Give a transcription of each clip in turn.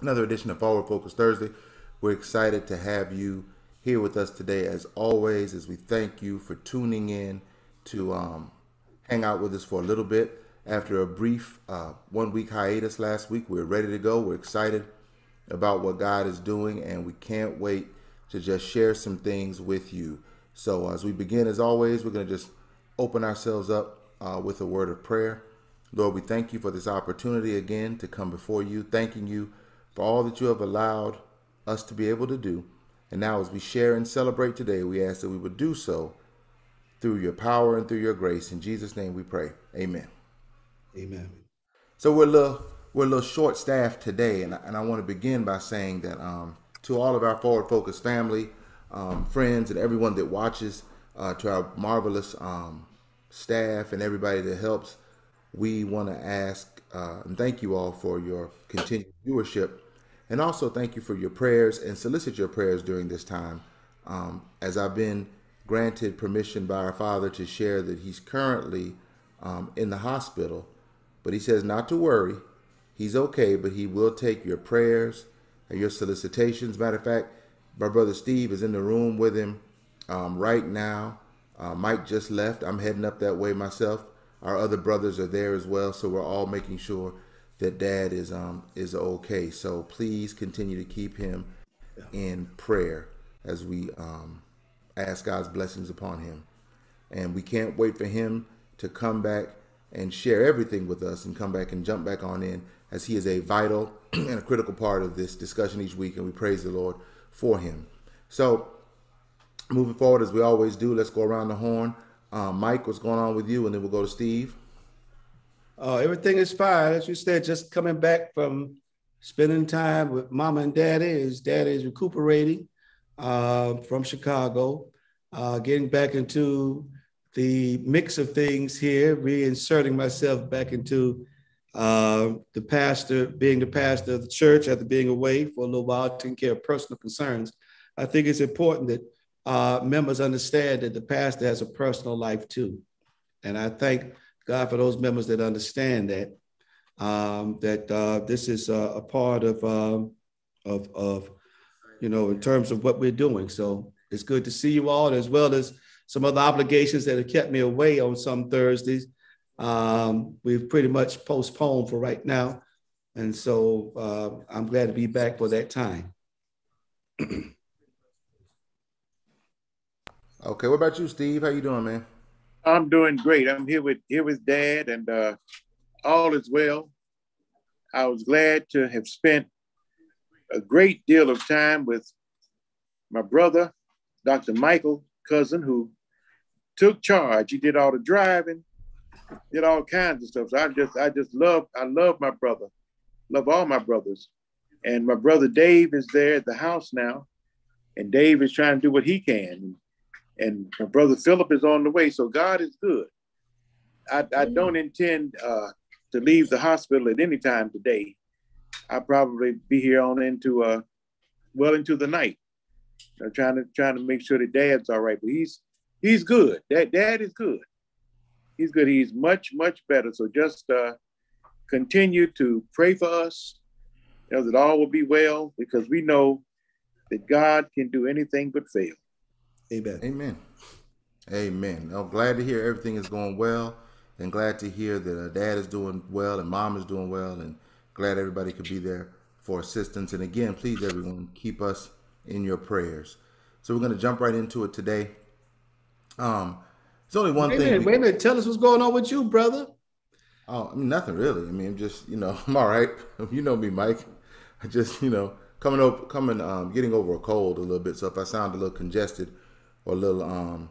another edition of Forward Focused Thursday. We're excited to have you here with us today, as always, as we thank you for tuning in to um, hang out with us for a little bit. After a brief uh, one week hiatus last week, we're ready to go. We're excited about what God is doing, and we can't wait to just share some things with you. So, as we begin, as always, we're going to just open ourselves up uh, with a word of prayer. Lord, we thank you for this opportunity again to come before you, thanking you for all that you have allowed us to be able to do. And now, as we share and celebrate today, we ask that we would do so through your power and through your grace. In Jesus' name we pray. Amen. Amen. So we're a little we're a little short staffed today, and, and I want to begin by saying that um, to all of our forward focused family, um, friends, and everyone that watches, uh, to our marvelous um, staff and everybody that helps, we want to ask uh, and thank you all for your continued viewership, and also thank you for your prayers and solicit your prayers during this time. Um, as I've been granted permission by our Father to share that he's currently um, in the hospital, but he says not to worry. He's okay, but he will take your prayers and your solicitations. Matter of fact, my brother Steve is in the room with him um, right now. Uh, Mike just left. I'm heading up that way myself. Our other brothers are there as well, so we're all making sure that Dad is um is okay. So please continue to keep him in prayer as we um ask God's blessings upon him. And we can't wait for him to come back and share everything with us and come back and jump back on in as he is a vital and a critical part of this discussion each week. And we praise the Lord for him. So, moving forward, as we always do, let's go around the horn. Um, Mike, what's going on with you? And then we'll go to Steve. Uh, everything is fine. As you said, just coming back from spending time with mama and daddy. His daddy is recuperating uh, from Chicago, uh, getting back into the mix of things here, reinserting myself back into uh, the pastor, being the pastor of the church after being away for a little while, taking care of personal concerns. I think it's important that uh, members understand that the pastor has a personal life too. And I thank God for those members that understand that, um, that uh, this is a, a part of, um, of, of, you know, in terms of what we're doing. So it's good to see you all, as well as some other obligations that have kept me away on some Thursdays. Um, we've pretty much postponed for right now. And so uh, I'm glad to be back for that time. okay, what about you, Steve? How you doing, man? I'm doing great. I'm here with here with Dad, and uh, all is well. I was glad to have spent a great deal of time with my brother, Dr. Michael Cousin, who took charge. He did all the driving, did all kinds of stuff. So I just, I just love, I love my brother, love all my brothers. And my brother Dave is there at the house now, and Dave is trying to do what he can and my brother Philip is on the way. So God is good. I, I don't intend uh, to leave the hospital at any time today. I'll probably be here on into uh, well into the night. I'm trying to trying to make sure that Dad's all right, but he's he's good. Dad, Dad is good. He's good. He's much much better. So just uh, continue to pray for us, you know, that all will be well, because we know that God can do anything but fail. Amen. Amen. Amen. I'm glad to hear everything is going well, and glad to hear that Dad is doing well and Mom is doing well, and glad everybody could be there for assistance. And again, please, everyone, keep us in your prayers. So we're going to jump right into it today. Um, there's only one wait thing. Minute, we, wait a minute. Tell us what's going on with you, brother. Oh, I mean, nothing really. I mean, I'm just, you know, I'm all right. You know me, Mike. I just, you know, coming over, coming, um, getting over a cold a little bit. So if I sound a little congested or a little, um,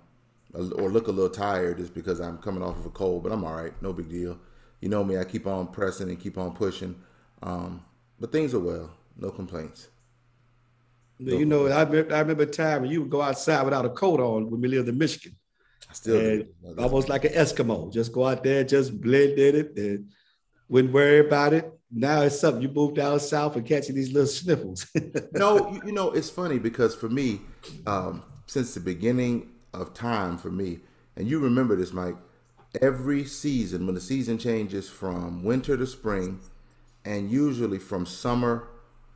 or look a little tired, it's because I'm coming off of a cold. But I'm all right. No big deal. You know me. I keep on pressing and keep on pushing. Um, but things are well. No complaints. No you know, I remember, I remember a time when you would go outside without a coat on when we lived in Michigan. I still almost like an Eskimo. Just go out there, just blend in it, and wouldn't worry about it. Now it's something you move down south and catching these little sniffles. no, you, you, know it's funny because for me, um, since the beginning of time for me, and you remember this, Mike. Every season, when the season changes from winter to spring, and usually from summer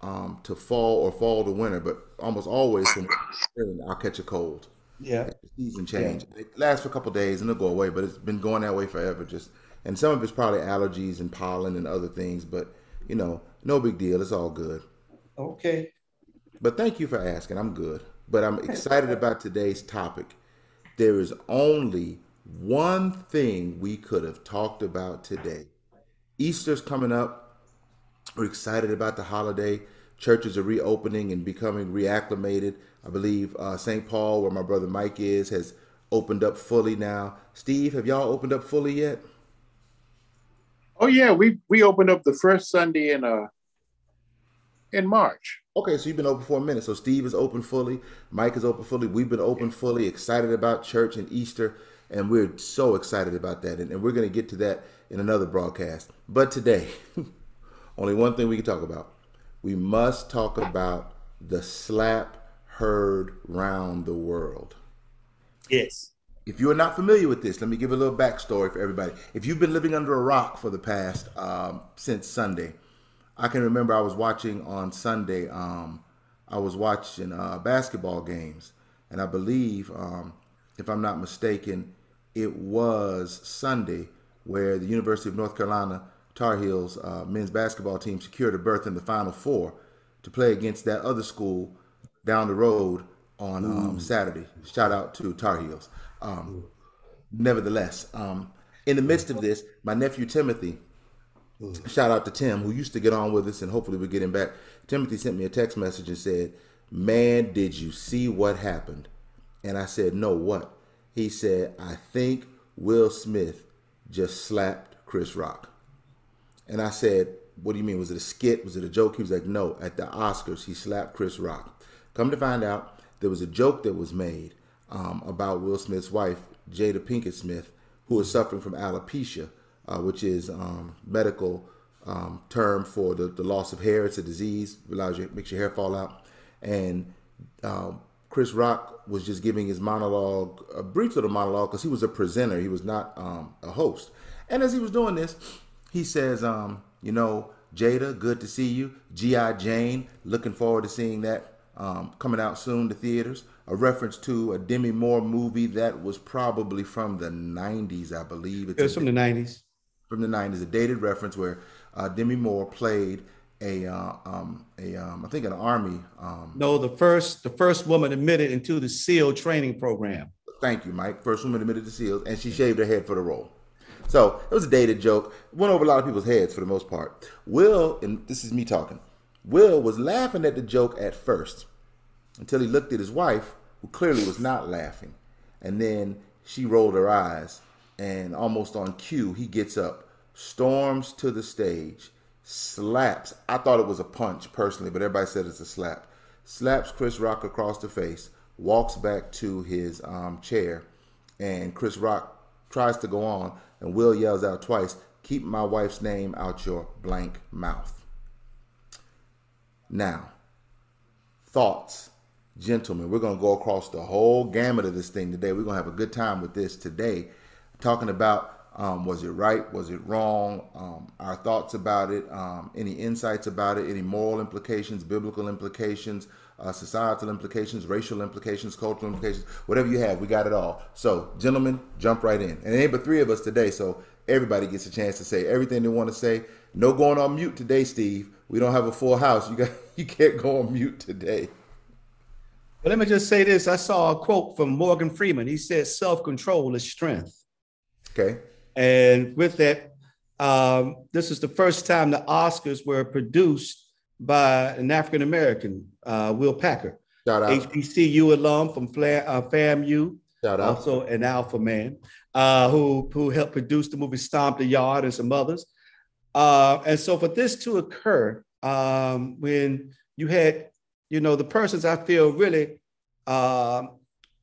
um, to fall or fall to winter, but almost always from I'll catch a cold. Yeah, the season change. Yeah. It lasts for a couple days and it'll go away, but it's been going that way forever. Just and some of it's probably allergies and pollen and other things, but you know, no big deal. It's all good. Okay. But thank you for asking. I'm good. But I'm excited about today's topic. There is only one thing we could have talked about today. Easter's coming up. We're excited about the holiday. Churches are reopening and becoming reacclimated. I believe uh, St. Paul, where my brother Mike is, has opened up fully now. Steve, have y'all opened up fully yet? Oh yeah, we we opened up the first Sunday in uh in March. Okay, so you've been open for a minute. So Steve is open fully, Mike is open fully. We've been open fully, excited about church and Easter, and we're so excited about that. And, and we're going to get to that in another broadcast. But today, only one thing we can talk about. We must talk about the slap heard round the world. Yes. If you are not familiar with this, let me give a little backstory for everybody. If you've been living under a rock for the past um, since Sunday, I can remember I was watching on Sunday. Um, I was watching uh, basketball games, and I believe, um, if I'm not mistaken, it was Sunday where the University of North Carolina Tar Heels uh, men's basketball team secured a berth in the Final Four to play against that other school down the road on um, Saturday. Shout out to Tar Heels. Um, nevertheless, um, in the midst of this, my nephew Timothy Shout out to Tim, who used to get on with us, and hopefully we get him back. Timothy sent me a text message and said, Man, did you see what happened? And I said, No, what? He said, I think Will Smith just slapped Chris Rock. And I said, What do you mean? Was it a skit? Was it a joke? He was like, No, at the Oscars, he slapped Chris Rock. Come to find out, there was a joke that was made um, about Will Smith's wife, Jada Pinkett Smith, who was suffering from alopecia uh, which is um, medical um, term for the, the loss of hair. It's a disease, allows you makes your hair fall out. And um, Chris Rock was just giving his monologue, a brief little monologue, because he was a presenter. He was not um, a host. And as he was doing this, he says, um, you know, Jada, good to see you. G.I. Jane, looking forward to seeing that um, coming out soon to theaters a reference to a Demi Moore movie that was probably from the 90s, I believe. It's it was from the 90s from the 90s, a dated reference where uh, Demi Moore played a, uh, um, a um, I think an army. Um, no, the first the first woman admitted into the SEAL training program. Thank you, Mike. First woman admitted to SEALs, and she shaved her head for the role. So it was a dated joke. Went over a lot of people's heads for the most part. Will, and this is me talking. Will was laughing at the joke at first, until he looked at his wife, who clearly was not laughing, and then she rolled her eyes and almost on cue, he gets up, storms to the stage, slaps. I thought it was a punch personally, but everybody said it's a slap. Slaps Chris Rock across the face, walks back to his um, chair, and Chris Rock tries to go on, and Will yells out twice, Keep my wife's name out your blank mouth. Now, thoughts gentlemen, we're going to go across the whole gamut of this thing today. We're going to have a good time with this today talking about um, was it right, was it wrong, um, our thoughts about it, um, any insights about it, any moral implications, biblical implications, uh, societal implications, racial implications, cultural implications, whatever you have, we got it all. So, gentlemen, jump right in. And it ain't but three of us today, so everybody gets a chance to say everything they want to say. No going on mute today, Steve. We don't have a full house. You got you can't go on mute today. But let me just say this. I saw a quote from Morgan Freeman. He said, self-control is strength. Okay. And with that, um, this is the first time the Oscars were produced by an African American, uh, Will Packer. Shout out. HBCU alum from Fla- uh, FAMU. Shout out. Also an alpha man uh, who, who helped produce the movie Stomp the Yard and some others. Uh, and so for this to occur, um, when you had, you know, the persons I feel really uh,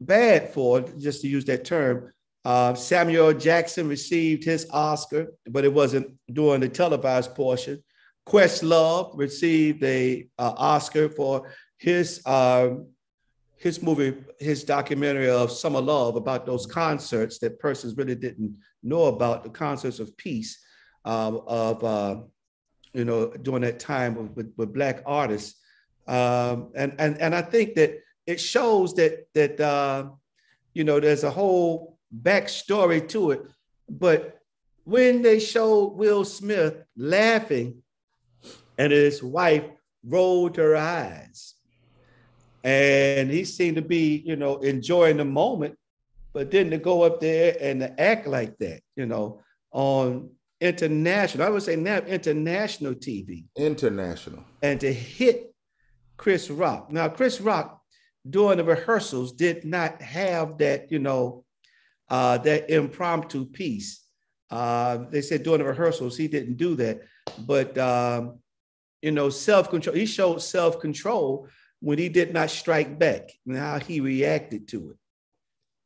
bad for, just to use that term, uh, Samuel Jackson received his Oscar, but it wasn't during the televised portion. Questlove received a uh, Oscar for his uh, his movie, his documentary of Summer Love about those concerts that persons really didn't know about, the concerts of peace um, of uh, you know, during that time with, with, with black artists. Um, and, and, and I think that it shows that, that uh, you know, there's a whole backstory to it. But when they showed Will Smith laughing and his wife rolled her eyes, and he seemed to be, you know, enjoying the moment, but then to go up there and to act like that, you know, on international, I would say now international TV. International. And to hit Chris Rock. Now, Chris Rock, during the rehearsals, did not have that, you know, uh, that impromptu piece. Uh, they said during the rehearsals, he didn't do that. But, um, you know, self control, he showed self control when he did not strike back and how he reacted to it.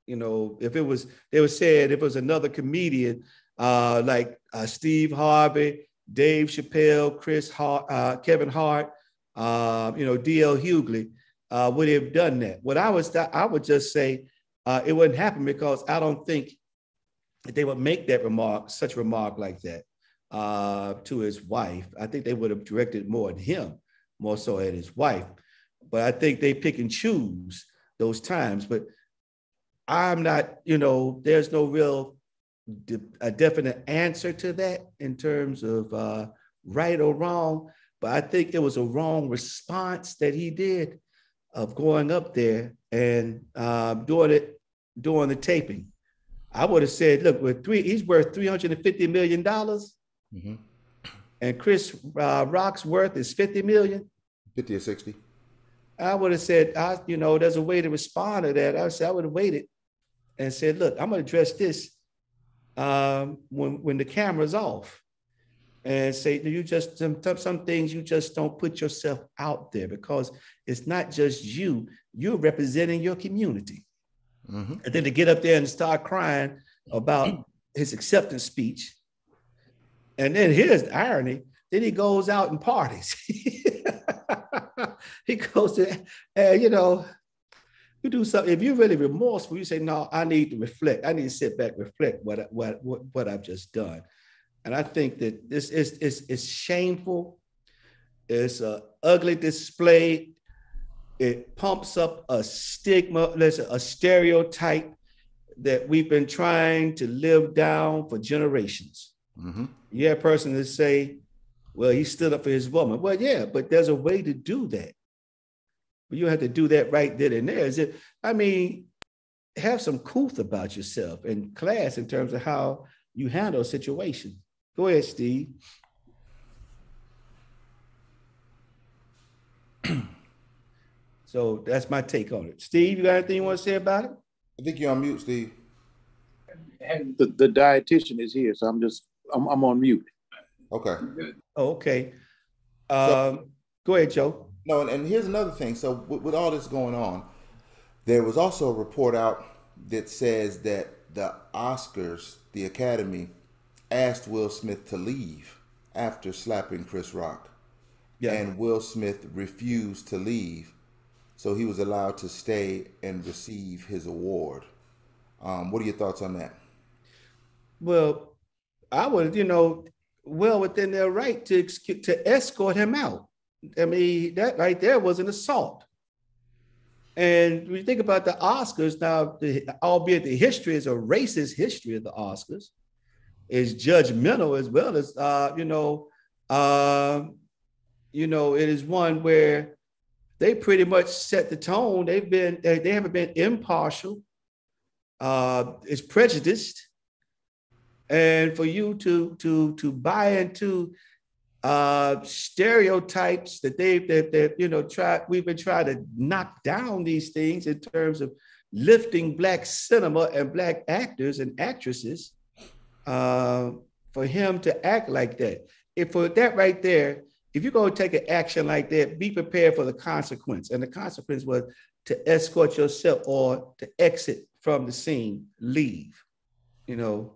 You know, if it was, they were said if it was another comedian uh, like uh, Steve Harvey, Dave Chappelle, Chris Hart, uh, Kevin Hart, uh, you know, D.L. Hughley uh, would have done that. What I was, I would just say uh, it wouldn't happen because I don't think that they would make that remark, such a remark like that to his wife. I think they would have directed more at him, more so at his wife. But I think they pick and choose those times. But I'm not, you know, there's no real de- a definite answer to that in terms of uh, right or wrong. But I think it was a wrong response that he did of going up there and uh, doing it, doing the taping. I would have said, look, with three, he's worth three hundred and fifty million dollars, mm-hmm. and Chris uh, Rock's worth is fifty million. Fifty or sixty. I would have said, I, you know, there's a way to respond to that. I said, I would have waited and said, look, I'm going to address this um, when when the camera's off, and say do you just some some things you just don't put yourself out there because it's not just you. You're representing your community, mm-hmm. and then to get up there and start crying about his acceptance speech, and then here's the irony. Then he goes out and parties. he goes to, uh, you know, you do something. If you're really remorseful, you say, "No, I need to reflect. I need to sit back, reflect what what what, what I've just done." And I think that this is is is shameful. It's an ugly display. It pumps up a stigma, listen, a stereotype that we've been trying to live down for generations. Mm-hmm. You have a person that say, "Well, he stood up for his woman." Well, yeah, but there's a way to do that. But you have to do that right then and there. Is it? I mean, have some couth about yourself and class in terms of how you handle a situation. Go ahead, Steve. so that's my take on it. Steve, you got anything you want to say about it? I think you're on mute, Steve. The, the dietitian is here, so I'm just I'm, I'm on mute. Okay. Oh, okay. Um, so, go ahead, Joe. No, and, and here's another thing. So with, with all this going on, there was also a report out that says that the Oscars, the Academy, asked Will Smith to leave after slapping Chris Rock. Yeah. And Will Smith refused to leave. So he was allowed to stay and receive his award. Um, what are your thoughts on that? Well, I would, you know, well within their right to to escort him out. I mean, that right there was an assault. And we think about the Oscars, now, the, albeit the history is a racist history of the Oscars, is judgmental as well as, uh, you know, uh, you know, it is one where they pretty much set the tone. They've been, they, they haven't been impartial. Uh, it's prejudiced. And for you to to to buy into uh, stereotypes that they've that, that you know tried we've been trying to knock down these things in terms of lifting black cinema and black actors and actresses uh, for him to act like that if for that right there if you're going to take an action like that be prepared for the consequence and the consequence was to escort yourself or to exit from the scene leave you know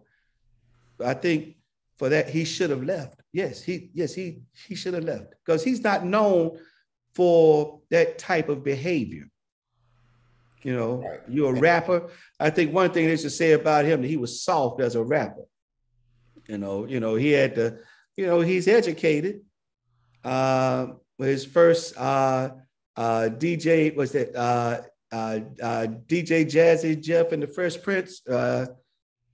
i think for that he should have left. Yes, he yes he he should have left because he's not known for that type of behavior. You know, you're a rapper. I think one thing they should say about him that he was soft as a rapper. You know, you know, he had to, you know, he's educated. uh, his first uh, uh, DJ was that uh, uh, uh, DJ Jazzy Jeff and the Fresh Prince. Uh,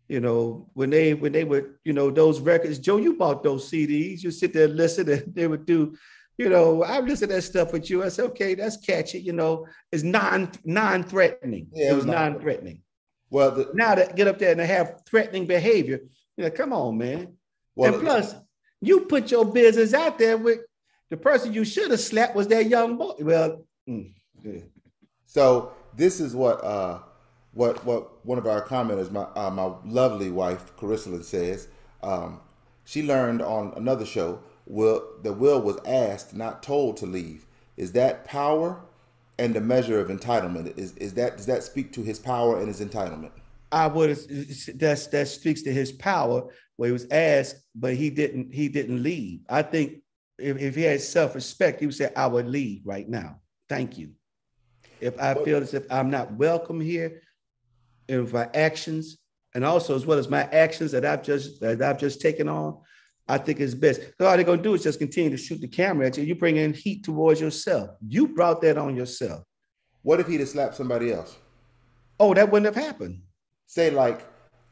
you know when they when they would you know those records. Joe, you bought those CDs. You sit there and listen, and they would do. You know, I listened to that stuff with you. I said, okay, that's catchy. You know, it's non non threatening. Yeah, it was non threatening. Well, the, now to get up there and have threatening behavior, know, come on, man. Well, and plus, you put your business out there with the person you should have slapped was that young boy. Well, mm, yeah. so this is what uh, what what one of our commenters, my uh, my lovely wife Carissa says. Um, she learned on another show Will that Will was asked, not told, to leave. Is that power and the measure of entitlement? Is is that does that speak to his power and his entitlement? I would that's that speaks to his power where he was asked, but he didn't he didn't leave. I think if, if he had self-respect, he would say, I would leave right now. Thank you. If I feel as if I'm not welcome here, and my actions, and also as well as my actions that I've just that I've just taken on, I think it's best. So all they're gonna do is just continue to shoot the camera at you. You bring in heat towards yourself. You brought that on yourself. What if he'd have slapped somebody else? Oh, that wouldn't have happened. Say like,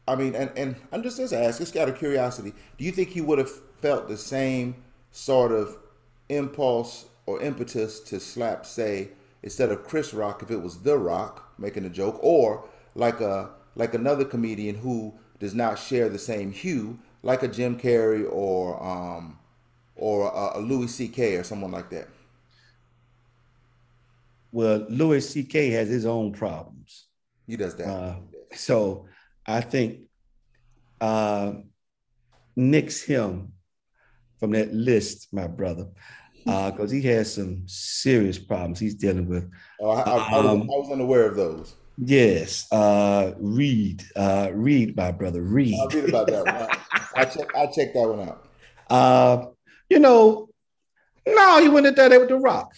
I mean, and and I'm just just ask, just out of curiosity, do you think he would have felt the same sort of impulse or impetus to slap, say, instead of Chris Rock, if it was The Rock making a joke, or like a like another comedian who does not share the same hue, like a Jim Carrey or um, or a, a Louis C.K. or someone like that? Well, Louis C.K. has his own problems. He does that. Uh, so I think uh, nix him from that list, my brother, because uh, he has some serious problems he's dealing with. Oh, I, I, I, was, um, I was, unaware of those. Yes, uh, read, uh, read, my brother, read. I'll read about that one. I check, I check that one out. Uh, you know, no, he went at that with the Rock.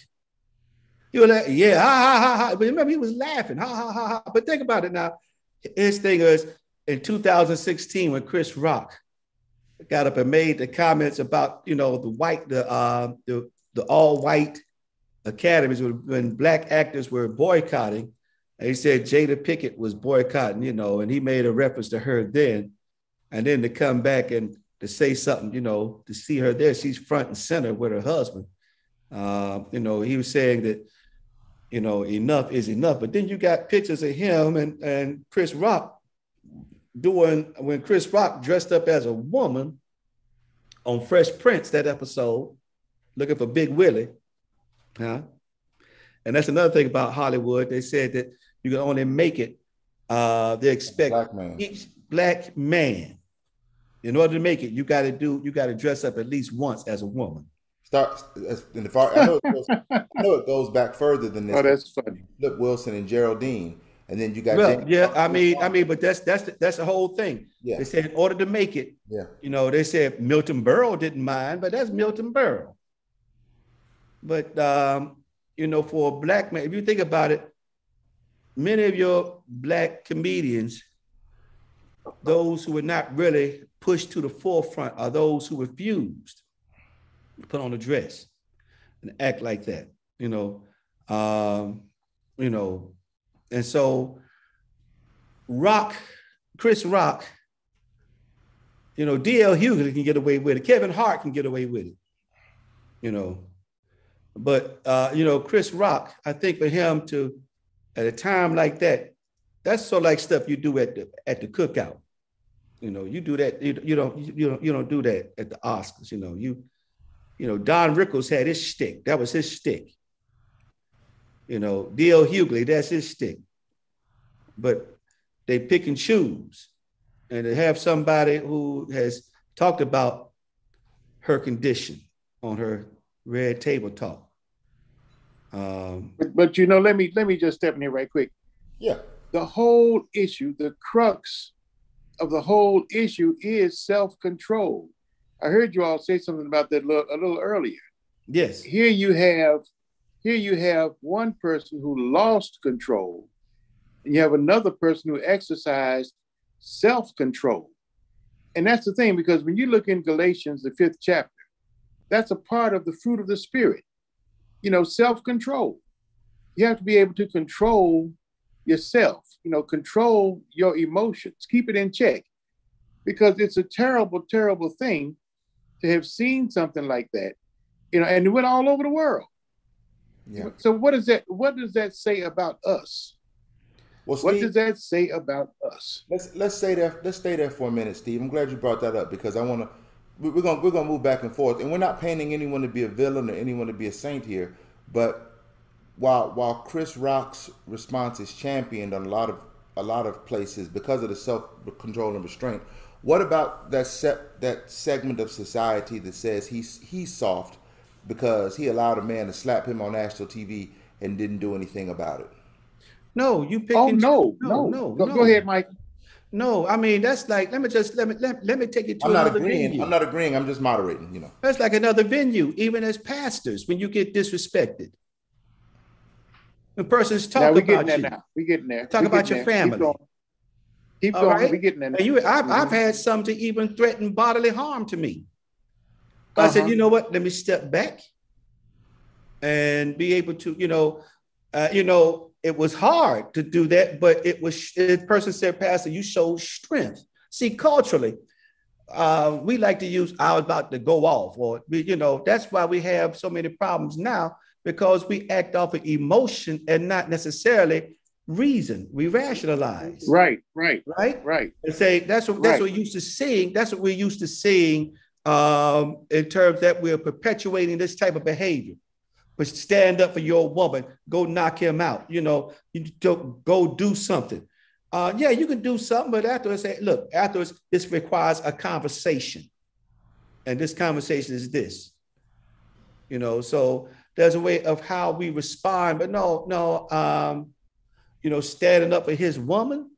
You were like, yeah, ha ha ha ha. But remember, he was laughing, ha ha ha ha. But think about it now. His thing is in 2016 when Chris Rock got up and made the comments about you know the white the uh, the the all white academies when black actors were boycotting. And he said Jada Pinkett was boycotting, you know, and he made a reference to her then, and then to come back and to say something, you know, to see her there, she's front and center with her husband. Uh, you know, he was saying that, you know, enough is enough. But then you got pictures of him and and Chris Rock doing when Chris Rock dressed up as a woman on Fresh Prince that episode, looking for Big Willie, huh? And that's another thing about Hollywood. They said that you can only make it. Uh, they expect black each black man, in order to make it, you got to do. You got to dress up at least once as a woman. Start in the far. I know, goes, I know it goes back further than this. Oh, that's funny. Flip Wilson and Geraldine and then you got well, yeah. I mean, I mean, but that's that's the, that's the whole thing. Yeah. They said in order to make it, yeah. You know, they said Milton Berle didn't mind, but that's Milton Berle. But um, you know, for a black man, if you think about it, many of your black comedians, those who were not really pushed to the forefront, are those who refused to put on a dress and act like that. You know, um, you know, and so Rock, Chris Rock, you know, DL Hughley can get away with it. Kevin Hart can get away with it, you know. But uh, you know, Chris Rock, I think for him to at a time like that, that's sort of like stuff you do at the at the cookout. You know, you do that, you, you don't you don't you don't do that at the Oscars, you know. You you know, Don Rickles had his stick. That was his stick. You know, D.L. Hughley, that's his stick. But they pick and choose. And to have somebody who has talked about her condition on her red table talk. Um, but, but you know, let me let me just step in here right quick. Yeah. The whole issue, the crux of the whole issue is self-control. I heard you all say something about that a little, a little earlier. Yes. Here you have here you have one person who lost control, and you have another person who exercised self control. And that's the thing, because when you look in Galatians, the fifth chapter, That's a part of the fruit of the spirit. You know, self-control. You have to be able to control yourself, you know, control your emotions, keep it in check. Because it's a terrible, terrible thing to have seen something like that, you know, and it went all over the world. Yeah. So what does that what does that say about us? Well, Steve, what does that say about us? Let's let's say that let's stay there for a minute, Steve. I'm glad you brought that up because I want to. We're gonna we're gonna move back and forth, and we're not painting anyone to be a villain or anyone to be a saint here. But while while Chris Rock's response is championed on a lot of a lot of places because of the self control and restraint, what about that set that segment of society that says he's he's soft because he allowed a man to slap him on national TV and didn't do anything about it? No, you pick. Oh no, no, no, no. Go, go ahead, Mike. No, I mean that's like let me just let me let, let me take you to I'm not agreeing. Venue. I'm not agreeing. I'm just moderating. You know, that's like another venue. Even as pastors, when you get disrespected, the person's talking we about getting you. There now. We getting there. Talk we about your there. family. Keep going. Going. Right? We getting there. You, I've, mm-hmm. I've had some to even threaten bodily harm to me. Uh-huh. I said, uh-huh. you know what? Let me step back and be able to, you know, uh, you know, it was hard to do that, but it was. The person said, Pastor, you showed strength. See, culturally, uh, we like to use "I was about to go off," or you know, that's why we have so many problems now because we act off of emotion and not necessarily reason. We rationalize. Right, right, right, right. And say that's what that's right. what we're used to seeing. That's what we're used to seeing um, in terms that we're perpetuating this type of behavior but stand up for your woman. Go knock him out. You know, you don't go do something. Uh, yeah, you can do something, but afterwards, say, look, afterwards, this requires a conversation. And this conversation is this. You know, so there's a way of how we respond, but no, no, um, you know, standing up for his woman.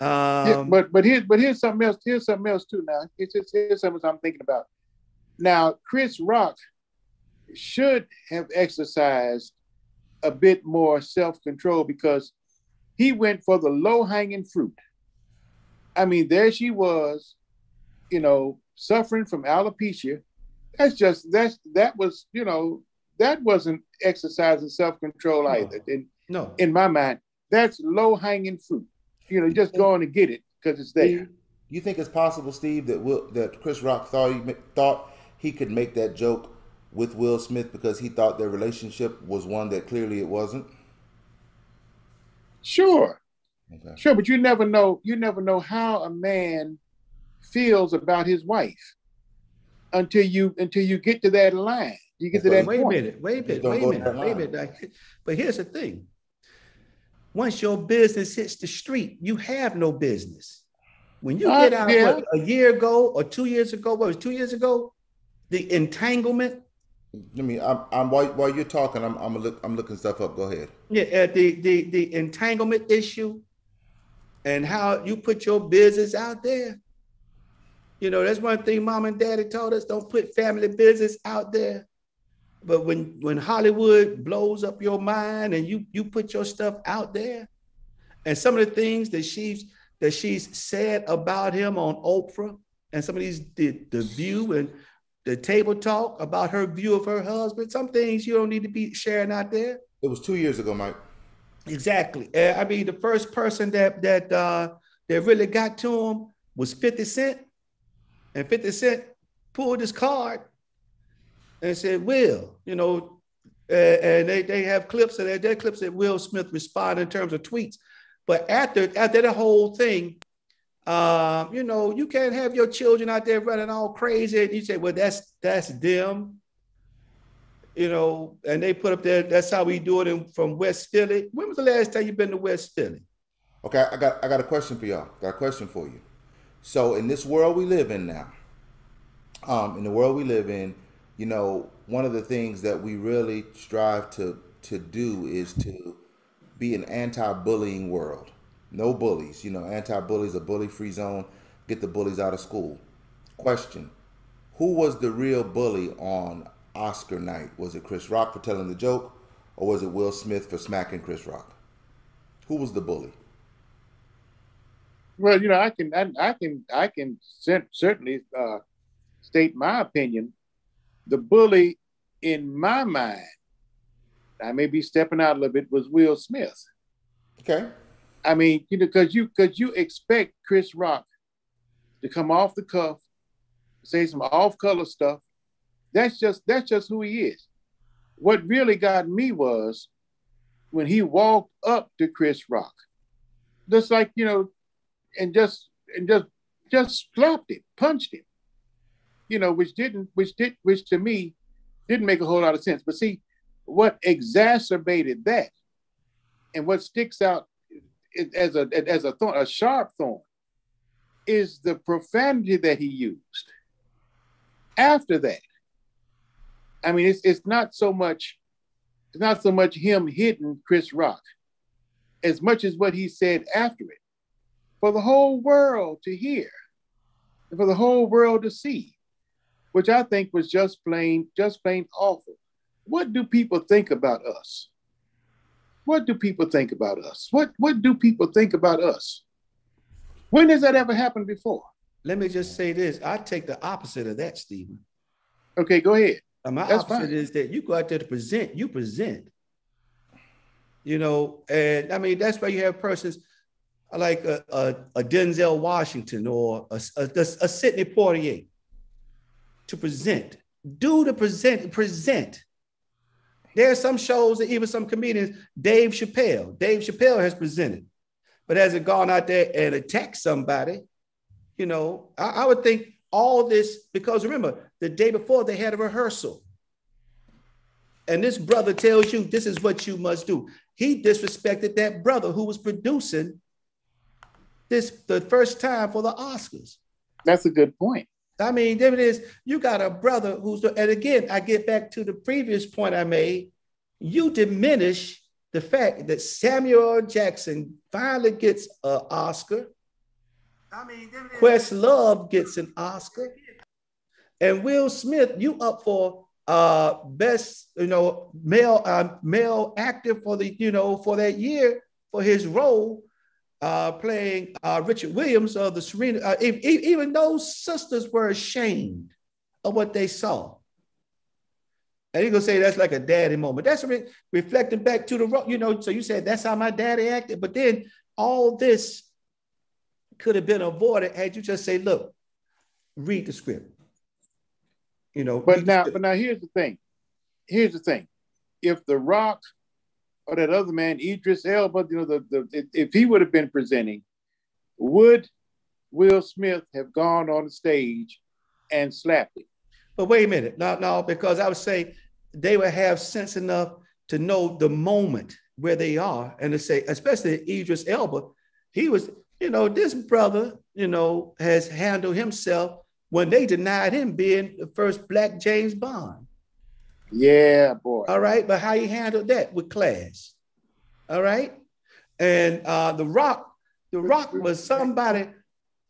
Um, yeah, but but here's but here's something else. Here's something else too. Now, here's, here's something I'm thinking about. Now, Chris Rock should have exercised a bit more self control because he went for the low hanging fruit. I mean, there she was, you know, suffering from alopecia. That's just that's that was you know that wasn't exercising self control either. No. In, no, in my mind, that's low hanging fruit. You know, just going to get it because it's there. You think it's possible, Steve, that Will, that Chris Rock thought he thought he could make that joke with Will Smith because he thought their relationship was one that clearly it wasn't? Sure. Okay. Sure, but you never know you never know how a man feels about his wife until you until you get to that line. You get to that wait point. a minute, wait a minute, wait a minute, wait a minute. But here's the thing. Once your business hits the street, you have no business. When you uh, get out yeah. what, a year ago or two years ago, what was two years ago? The entanglement let me. I'm. I'm while, while you're talking, I'm. I'm look. I'm looking stuff up. Go ahead. Yeah. Uh, the the the entanglement issue, and how you put your business out there. You know, that's one thing mom and daddy told us: don't put family business out there. But when when Hollywood blows up your mind and you you put your stuff out there, and some of the things that she's that she's said about him on Oprah, and some of these the the View and the table talk about her view of her husband. Some things you don't need to be sharing out there. It was two years ago, Mike. Exactly. I mean, the first person that that uh, that really got to him was 50 Cent. And 50 Cent pulled his card and said, Will, you know, and they, they have clips of that. There clips that Will Smith responded in terms of tweets. But after after the whole thing, uh, you know, you can't have your children out there running all crazy. And you say, well, that's that's them. You know, and they put up there, that's how we do it in, from West Philly. When was the last time you've been to West Philly? Okay, I got I got a question for y'all. Got a question for you. So in this world we live in now, um, in the world we live in, you know, one of the things that we really strive to to do is to be an anti-bullying world no bullies. You know, anti-bullies, a bully-free zone. Get the bullies out of school. Question: Who was the real bully on Oscar night? Was it Chris Rock for telling the joke, or was it Will Smith for smacking Chris Rock? Who was the bully? Well, you know, I can, I, I can, I can certainly uh, state my opinion. The bully in my mind, I may be stepping out a little bit, was Will Smith. Okay. I mean, you know, because you because you expect Chris Rock to come off the cuff, say some off-color stuff. That's just that's just who he is. What really got me was when he walked up to Chris Rock, just like you know, and just and just just slapped him, punched him. You know, which didn't, which did, which to me didn't make a whole lot of sense. But see, what exacerbated that, and what sticks out as a as a thorn, a sharp thorn, is the profanity that he used. After that, I mean, it's it's not so much, it's not so much him hitting Chris Rock, as much as what he said after it, for the whole world to hear, and for the whole world to see, which I think was just plain, just plain awful. What do people think about us? What do people think about us? What what do people think about us? When has that ever happened before? Let me just say this. I take the opposite of that, Stephen. Okay, go ahead. Uh, my That's opposite fine. is that you go out there to present, you present. You know, and I mean that's why you have persons like a, a, a Denzel Washington or a, a, a Sidney Poitier to present. Do the present, present. There are some shows that even some comedians, Dave Chappelle, Dave Chappelle has presented, but has it gone out there and attacked somebody? You know, I, I would think all this because remember the day before they had a rehearsal, and this brother tells you this is what you must do. He disrespected that brother who was producing this the first time for the Oscars. That's a good point. I mean, there it is. You got a brother who's, the, and again, I get back to the previous point I made. You diminish the fact that Samuel Jackson finally gets an Oscar. I mean, Questlove gets an Oscar, and Will Smith, you up for uh best, you know, male uh, male actor for the, you know, for that year for his role uh, playing uh, Richard Williams of the Serena, uh, even those sisters were ashamed of what they saw. And you're gonna say that's like a daddy moment. That's re- reflecting back to the, rock, you know, so you said that's how my daddy acted. But then all this could have been avoided had you just say, look, read the script. You know, but now, but now here's the thing. Here's the thing. If The Rock or that other man, Idris Elba, you know, the, the if he would have been presenting, would Will Smith have gone on the stage and slapped him? But wait a minute, no, no, because I would say they would have sense enough to know the moment where they are and to say, especially Idris Elba, he was, you know, this brother, you know, has handled himself when they denied him being the first black James Bond. Yeah, boy. All right, but how you handled that with class? All right, and uh, the Rock, the Rock was somebody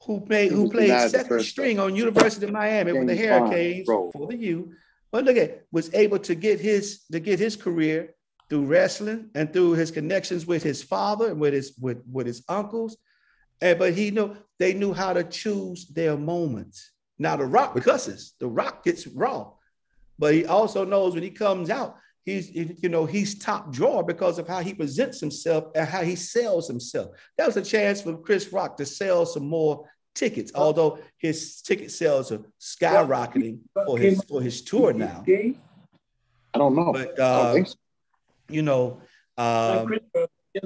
who played who played second string on University of Miami for the Hurricanes for the U. But look at was able to get his to get his career through wrestling and through his connections with his father and with his with, with his uncles. And but he knew they knew how to choose their moments. Now the rock cusses, the rock gets raw. But he also knows when he comes out, he's you know he's top drawer because of how he presents himself and how he sells himself. That was a chance for Chris Rock to sell some more tickets, although his ticket sales are skyrocketing for his for his tour now. I don't know. But uh, so. you know, um,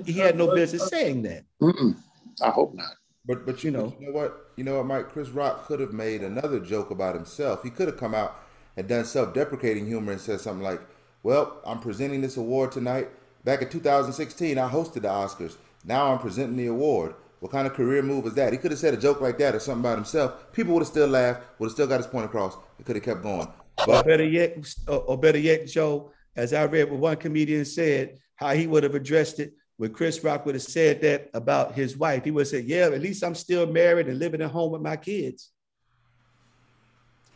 he had no business saying that. Mm-mm. I hope not. But but you know, you know what? You know what, Mike? Chris Rock could have made another joke about himself. He could have come out had done self-deprecating humor and said something like, "Well, I'm presenting this award tonight. Back in 2016, I hosted the Oscars. Now I'm presenting the award. What kind of career move is that?" He could have said a joke like that or something about himself. People would have still laughed. Would have still got his point across. He could have kept going. But or better yet, or better yet, Joe, as I read what one comedian said, how he would have addressed it when Chris Rock would have said that about his wife. He would have said, "Yeah, at least I'm still married and living at home with my kids."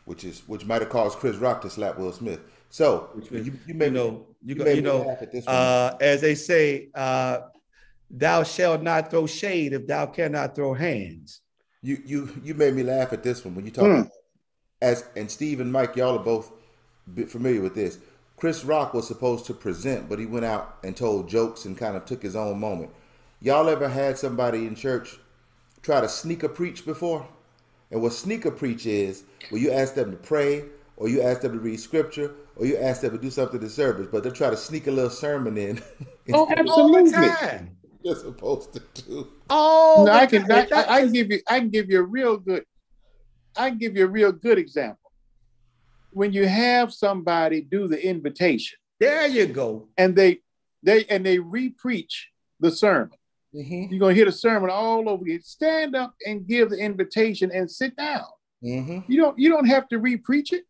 Which is which might have caused Chris Rock to slap Will Smith. So you, you, may you know you, you, you know uh, as they say, uh, thou shalt not throw shade if thou cannot throw hands. You you you made me laugh at this one when you talk hmm. as and Steve and Mike, y'all are both bit familiar with this. Chris Rock was supposed to present, but he went out and told jokes and kind of took his own moment. Y'all ever had somebody in church try to sneak a preach before? And what sneaker preach is, when you ask them to pray, or you ask them to read scripture, or you ask them to do something to service, but they try to sneak a little sermon in. oh, absolutely. You're supposed to do. Oh, no, I can. I, I, can give you. I can give you a real good. I can give you a real good example. When you have somebody do the invitation, there you go, and they, they and they re-preach the sermon. Mm-hmm. You're gonna hear the sermon all over you. Stand up and give the invitation and sit down. Mm-hmm. You don't. You don't have to re-preach it.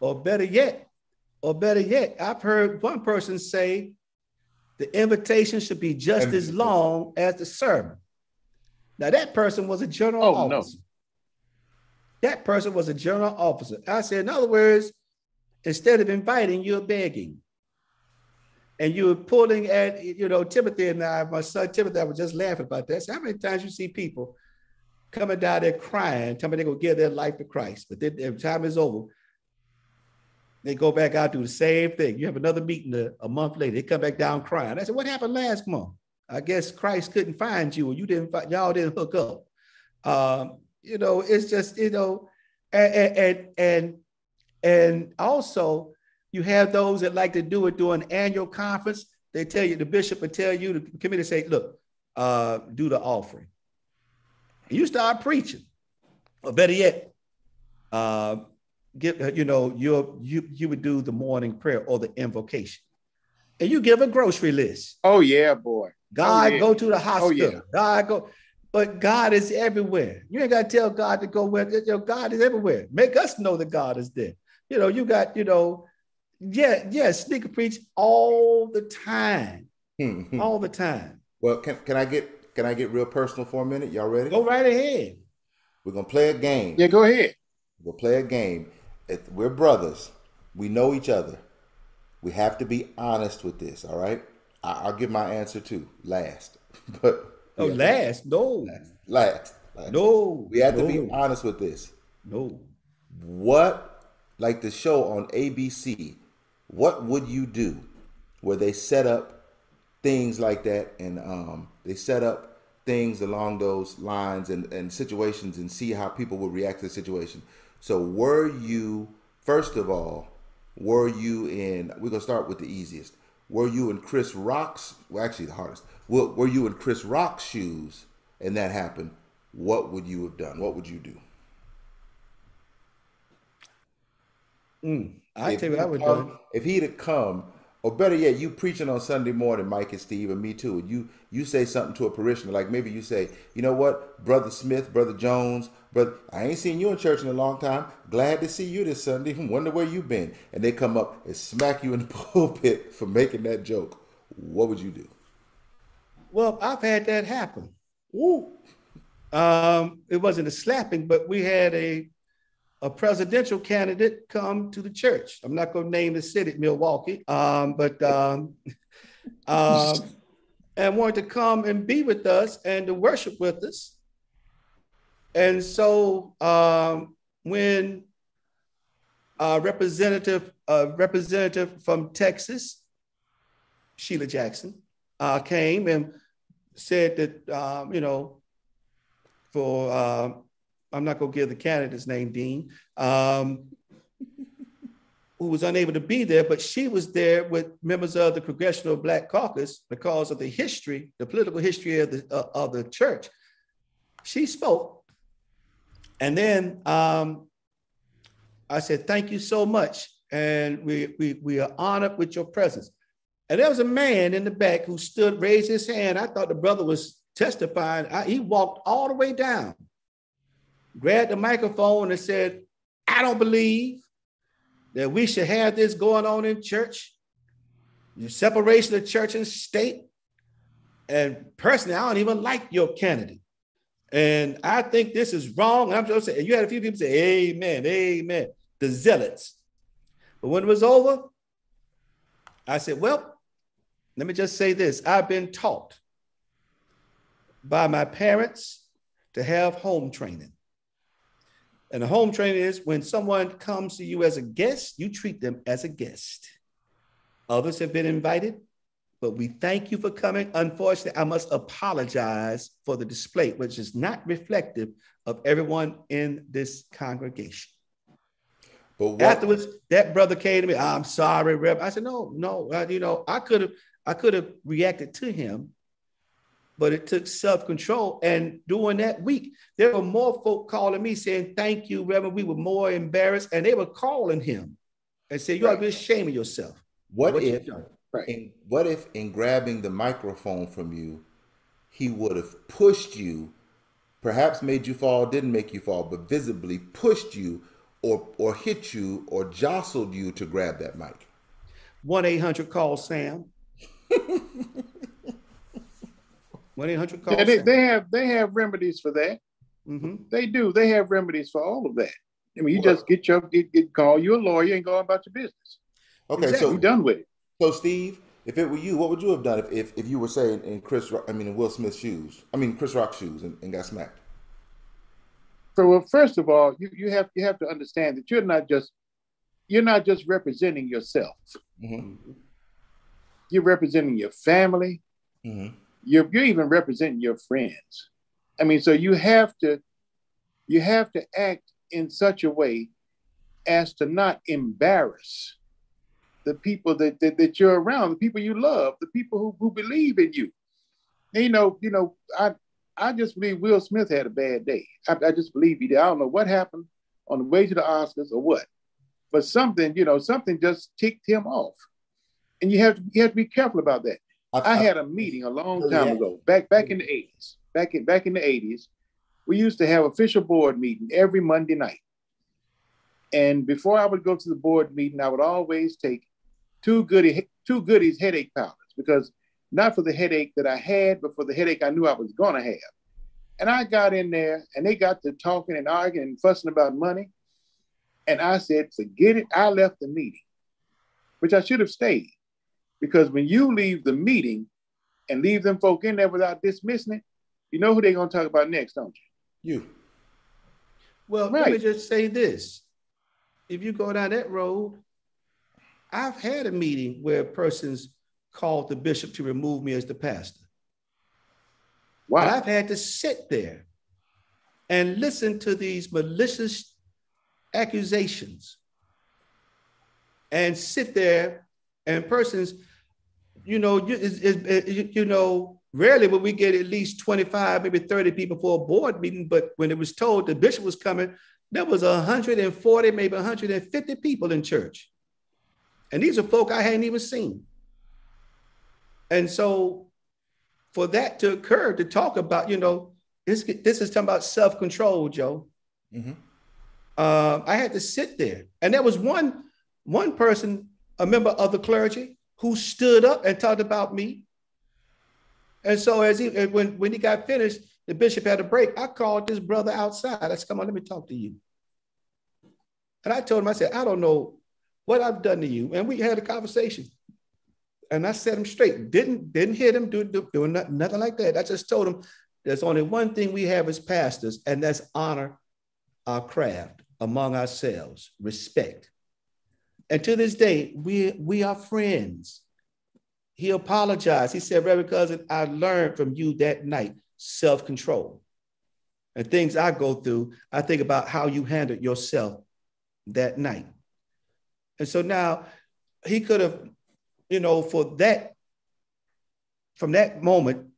Or better yet, or better yet, I've heard one person say the invitation should be just as long as the sermon. Now, that person was a general oh, officer. No. That person was a general officer. I said, in other words, instead of inviting, you're begging. And you're pulling at, you know, Timothy and I, my son Timothy, I was just laughing about that. So how many times you see people coming down there crying, telling me they're to give their life to Christ, but then every time is over, they go back out, do the same thing. You have another meeting a, a, month later. They come back down crying. I said, "What happened last month? I guess Christ couldn't find you, or you didn't. Find, y'all didn't hook up." Um, you know, it's just you know, and and and and also you have those that like to do it during annual conference. They tell you the bishop will tell you the committee say, "Look, uh, do the offering." And you start preaching, or better yet, uh, give you know you you you would do the morning prayer or the invocation and you give a grocery list oh yeah boy god oh, yeah. go to the hospital oh, yeah. god go but god is everywhere you ain't got to tell god to go where you know, god is everywhere make us know that god is there you know you got you know yeah yeah sneaker preach all the time hmm. all the time well can, can i get can i get real personal for a minute y'all ready go right ahead we're gonna play a game yeah go ahead we'll play a game If we're brothers. We know each other. We have to be honest with this. All right. I, will give my answer too last, but oh, last, no, last, last, last. no. We have no. to be honest with this. No. What, like the show on ABC, what would you do where they set up things like that and um, they set up things along those lines and, and situations and see how people would react to the situation? So were you first of all, were you in? We're gonna start with the easiest. Were you in Chris Rock's? Well, actually, the hardest. Were, were you in Chris Rock's shoes, and that happened? What would you have done? What would you do? Mm, I tell you, I would come, do. If he'd have come or better yet, you preaching on Sunday morning, Mike and Steve, and me too, and you you say something to a parishioner, like maybe you say, you know what, Brother Smith, Brother Jones, but I ain't seen you in church in a long time. Glad to see you this Sunday. Wonder where you been. And they come up and smack you in the pulpit for making that joke. What would you do? Well, I've had that happen. Woo. Um, it wasn't a slapping, but we had a a presidential candidate come to the church. I'm not going to name the city, Milwaukee, um, but um, uh, and wanted to come and be with us and to worship with us. And so um, when a representative, a representative from Texas, Sheila Jackson, uh, came and said that um, you know for uh, I'm not going to give the candidate's name, Dean, um, who was unable to be there, but she was there with members of the Congressional Black Caucus because of the history, the political history of the, uh, of the church. She spoke. And then um, I said, Thank you so much. And we, we, we are honored with your presence. And there was a man in the back who stood, raised his hand. I thought the brother was testifying. I, he walked all the way down grabbed the microphone and said, I don't believe that we should have this going on in church, the separation of church and state. And personally, I don't even like your candidate. And I think this is wrong. And I'm just saying, you had a few people say, Amen, Amen, the zealots. But when it was over, I said, Well, let me just say this I've been taught by my parents to have home training. And the home training is when someone comes to you as a guest, you treat them as a guest. Others have been invited, but we thank you for coming. Unfortunately, I must apologize for the display, which is not reflective of everyone in this congregation. But what, afterwards, that brother came to me. I'm sorry, Rep. I said, no, no, uh, you know, I could have, I could have reacted to him, but it took self-control. And during that week, there were more folk calling me saying, "Thank you, Reverend." We were more embarrassed, and they were calling him and saying, "You ought to be ashamed of yourself." What, what if? Right. In, what if, in grabbing the microphone from you, he would have pushed you, perhaps made you fall, didn't make you fall, but visibly pushed you or or hit you or jostled you to grab that mic? One eight hundred call Sam. One eight hundred call. They, they, have they have remedies for that. Mm-hmm. They do. They have remedies for all of that. I mean, you well, just get your get, get call you a lawyer and go about your business. Okay, exactly. so you done with it. So Steve, if it were you, what would you have done if, if, if you were saying in Chris, I mean in Will Smith's shoes, I mean Chris Rock's shoes, and, and got smacked? So well, first of all, you, you have you have to understand that you're not just you're not just representing yourself. Mm-hmm. You're representing your family. Mm-hmm. You're you're even representing your friends. I mean, so you have to you have to act in such a way as to not embarrass the people that, that, that you're around, the people you love, the people who, who believe in you. And, you know, you know, I I just believe Will Smith had a bad day. I, I, just believe he did. I don't know what happened on the way to the Oscars or what, but something, you know, something just ticked him off, and you have to you have to be careful about that. I, had a meeting a long oh, time ago, back back in the eighties. Back in back in the eighties, we used to have official board meeting every Monday night. And before I would go to the board meeting, I would always take two goody two goodies headache powders because not for the headache that I had, but for the headache I knew I was going to have. And I got in there and they got to talking and arguing and fussing about money. And I said, forget it. I left the meeting, which I should have stayed. Because when you leave the meeting and leave them folk in there without dismissing it, you know who they're going to talk about next, don't you? You. Well, right. let me just say this. If you go down that road, I've had a meeting where persons called the bishop to remove me as the pastor. Wow. And I've had to sit there and listen to these malicious accusations and sit there and persons, you know, you, you know, rarely would we get at least 25, maybe 30 people for a board meeting, but when it was told the bishop was coming, there was 140, maybe 150 people in church. And these are folk I hadn't even seen. And so for that to occur, to talk about, you know, this, this is talking about self-control, Joe. Mm-hmm. Uh, I had to sit there. And there was one, one person, a member of the clergy, who stood up and talked about me. And so as he when, when he got finished, the bishop had a break. I called this brother outside. I said, come on, let me talk to you. And I told him, I said, I don't know what I've done to you. And we had a conversation and I set him straight. Didn't didn't hit him, do, do, doing nothing, nothing like that. I just told him there's only one thing we have as pastors, and that's honor our craft among ourselves, respect. And to this day, we we are friends. He apologized. He said, Reverend Cousin, I learned from you that night self-control. And things I go through, I think about how you handled yourself that night. And so now he could have you know, for that, from that moment,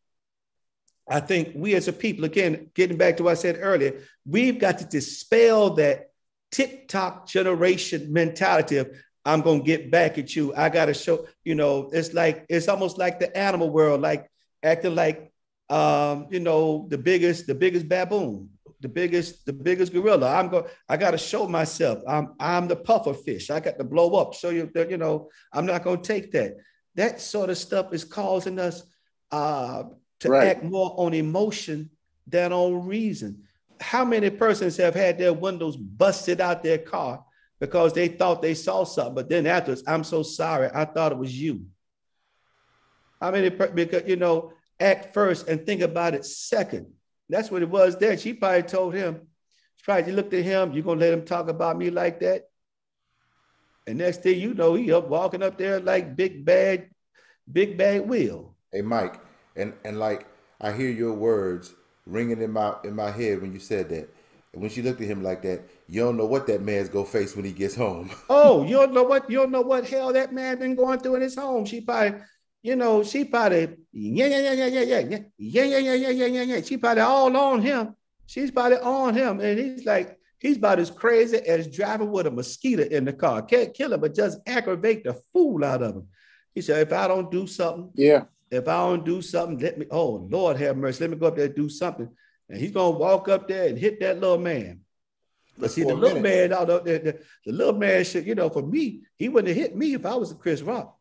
I think we as a people, again, getting back to what I said earlier, we've got to dispel that TikTok generation mentality of I'm gonna get back at you. I gotta show, you know, it's like it's almost like the animal world, like acting like um, you know, the biggest, the biggest baboon, the biggest, the biggest gorilla. I'm going, I gotta show myself. I'm I'm the puffer fish. I got to blow up. Show you that, you know, I'm not gonna take that. That sort of stuff is causing us uh to right. act more on emotion than on reason. How many persons have had their windows busted out their car because they thought they saw something, but then afterwards, I'm so sorry, I thought it was you. How many because you know, act first and think about it second. That's what it was there. She probably told him, Surprised you looked at him. You gonna let him talk about me like that? And next thing you know, he up walking up there like big bad, big bad Will. Hey Mike, and and like I hear your words ringing in my in my head when you said that. And when she looked at him like that, you don't know what that man's gonna face when he gets home. oh, you don't know what you don't know what hell that man been going through in his home. She probably, you know, she probably yeah yeah yeah yeah yeah yeah yeah yeah yeah yeah yeah yeah yeah yeah. She probably all on him. She's probably on him, and he's like he's about as crazy as driving with a mosquito in the car. Can't kill him, but just aggravate the fool out of him. He said, if I don't do something, Yeah. If I don't do something, let me, oh Lord have mercy, let me go up there and do something. And he's gonna walk up there and hit that little man. But see, the little minute. man out there, the, the little man should, you know, for me, he wouldn't have hit me if I was a Chris Rock.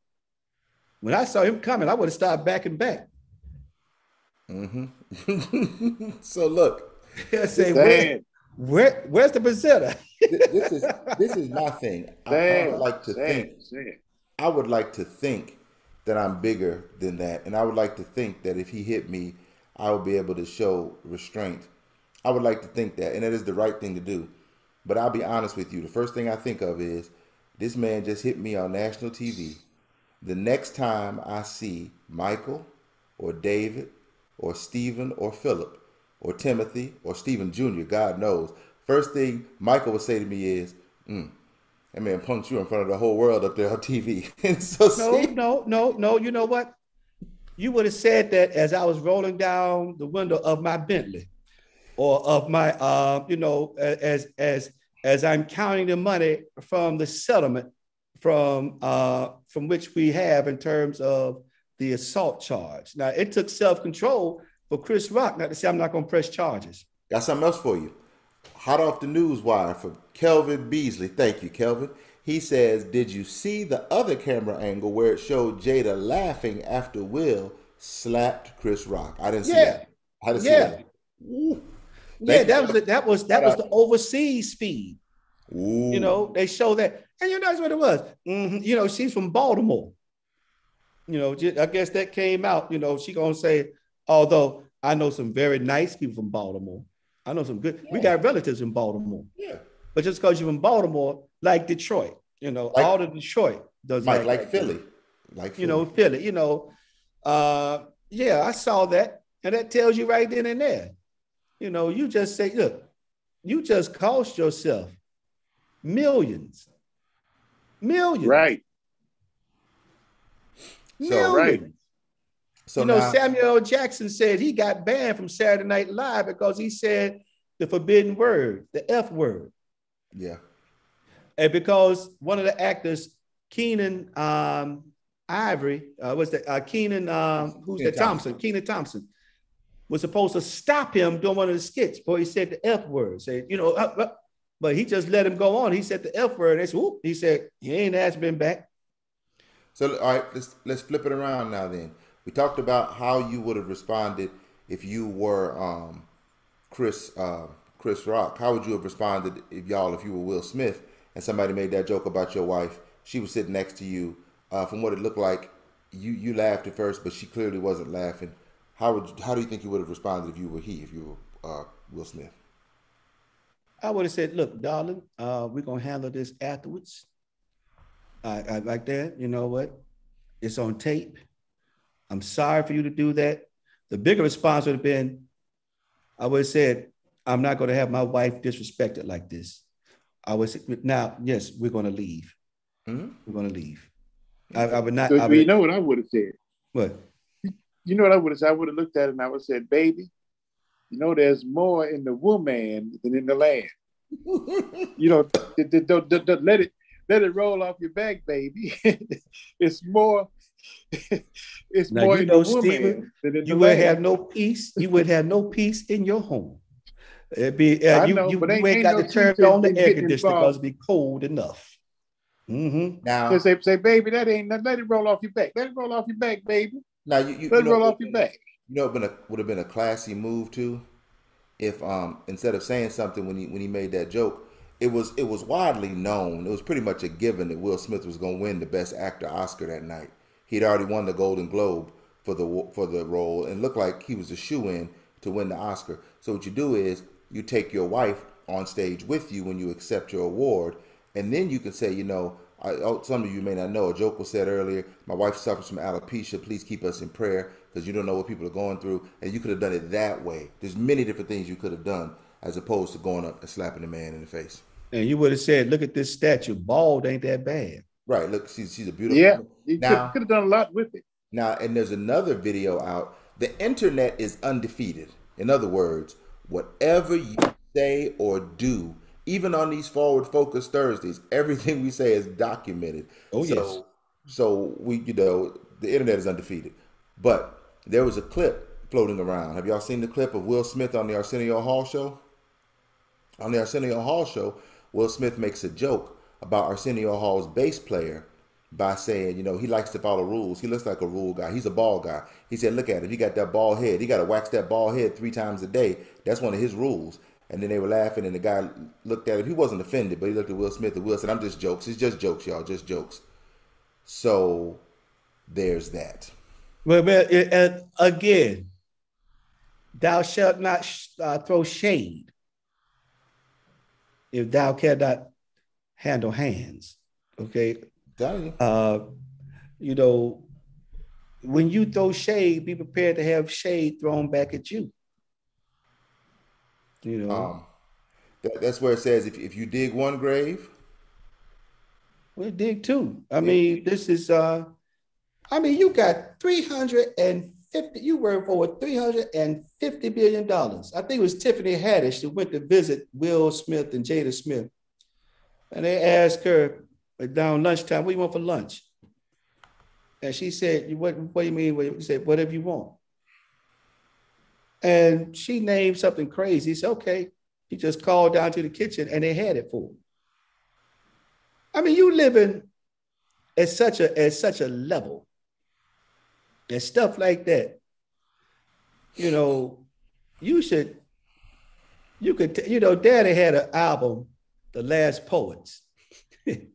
When I saw him coming, I would have started backing back. Mm-hmm. so look, I say, where, where, where's the presenter? this is this is my thing. I, I would like to sad, think sad. I would like to think that I'm bigger than that, and I would like to think that if he hit me, I would be able to show restraint. I would like to think that, and it is the right thing to do. But I'll be honest with you. The first thing I think of is this man just hit me on national TV. The next time I see Michael or David or Stephen or Philip or Timothy or Stephen Jr., God knows, first thing Michael would say to me is, mm, that man punked you in front of the whole world up there on TV. so No, see, no, no, no. You know what? You would have said that as I was rolling down the window of my Bentley, or of my, uh, you know, as as as I'm counting the money from the settlement from uh, from which we have in terms of the assault charge. Now it took self control for Chris Rock not to say I'm not going to press charges. got something else for you. Hot off the news wire from Kelvin Beasley. Thank you, Kelvin. He says, Did you see the other camera angle where it showed Jada laughing after Will slapped Chris Rock? I didn't see that. I didn't Yeah. see that. Yeah, Thank that was the, that was that was the overseas feed. Ooh. You know, they show that, and you know that's what it was. Mhm. You know, she's from Baltimore. You know, I guess that came out. You know, she gonna say, although I know some very nice people from Baltimore. I know some good. We got relatives in Baltimore, Yeah. but just because you're in Baltimore, like Detroit, you know, Like- all of Detroit does Like, act like. Philly. Like You know, Philly. You know, uh, yeah, I saw that, and that tells you right then and there. You know, you just say, look, you just cost yourself millions, millions, Right. millions. right. So you know, now, Samuel L. Jackson said he got banned from Saturday Night Live because he said the forbidden word, the F word, yeah. and because one of the actors, Keenan um, Ivory, uh, was that uh, Keenan? Um, who's Kenan that? Thompson. Kenan Thompson was supposed to stop him doing one of the skits, but he said the F word. Said, you know, uh, uh, but he just let him go on. He said the F word. And they said, whoop. He said he ain't asked been back. So all right, let's let's flip it around now. Then we talked about how you would have responded if you were um, Chris uh, Chris Rock. How would you have responded if y'all if you were Will Smith and somebody made that joke about your wife? She was sitting next to you. Uh, from what it looked like, you you laughed at first, but she clearly wasn't laughing. How would how do you think you would have responded if you were he if you were uh, Will Smith? I would have said, look, darling, uh, we're gonna handle this afterwards. I, I like that. You know what? It's on tape. I'm sorry for you to do that. The bigger response would have been, I would have said, I'm not going to have my wife disrespected like this. I would say, now, yes, we're going to leave. Mhm. We're going to leave. I, I would not. So, I you know what I would have said? what? You know what I would have said? I would have looked at it and I would have said, baby, you know, there's more in the woman than in the land. You know, d- d- d- d- d- let it let it roll off your back, baby. it's more. it's Now, more you in know, Stephen, You would land. have no peace. You would have no peace in your home. It'd be uh, you, know, you, you ain't- ain't ain't got no to turn teacher on the air conditioner because it'd be cold enough. Mm-hmm. Now, Just say, say, baby, that ain't nothing. Let it roll off your back. Let it roll off your back, baby. now you, you, Let you it roll know, off your back. You know, it been a, would have been a classy move too, if um instead of saying something when he when he made that joke, it was it was widely known. It was pretty much a given that Will Smith was going to win the Best Actor Oscar that night. He'd already won the Golden Globe for the for the role and looked like he was a shoe in to win the Oscar. So what you do is you take your wife on stage with you when you accept your award, and then you can say, you know, I, oh, some of you may not know. A joke was said earlier. My wife suffers from alopecia. Please keep us in prayer because you don't know what people are going through, and you could have done it that way. There's many different things you could have done as opposed to going up and slapping the man in the face. And you would have said, "Look at this statue. Bald ain't that bad." Right. Look, she's she's a beautiful. Yeah, you now, could have done a lot with it. Now, and there's another video out. The internet is undefeated. In other words, whatever you say or do, even on these forward focus Thursdays, everything we say is documented. Oh so, yes. So we, you know, the internet is undefeated. But there was a clip floating around. Have y'all seen the clip of Will Smith on the Arsenio Hall show? On the Arsenio Hall show, Will Smith makes a joke about Arsenio Hall's bass player by saying, you know, he likes to follow rules. He looks like a rule guy. He's a ball guy. He said, look at him. He got that ball head. He got to wax that ball head three times a day. That's one of his rules. And then they were laughing, and the guy looked at him. He wasn't offended, but he looked at Will Smith, and Will said, I'm just jokes. It's just jokes, y'all. Just jokes. So there's that. Well, man, and again, thou shalt not uh, throw shade if thou cannot handle hands. Okay. You. Uh, you know, when you throw shade, be prepared to have shade thrown back at you. You know, um, that, that's where it says if, if you dig one grave, we dig two. I yeah. mean, this is uh I mean, you got 350, you were for $350 billion. I think it was Tiffany Haddish who went to visit Will Smith and Jada Smith. And they asked her down lunchtime, what do you want for lunch? And she said, what, what do you mean? He said, whatever you want. And she named something crazy. Said, okay. He just called down to the kitchen and they had it for him. I mean, you living at such a at such a level and stuff like that. You know, you should you could you know, Daddy had an album, The Last Poets. the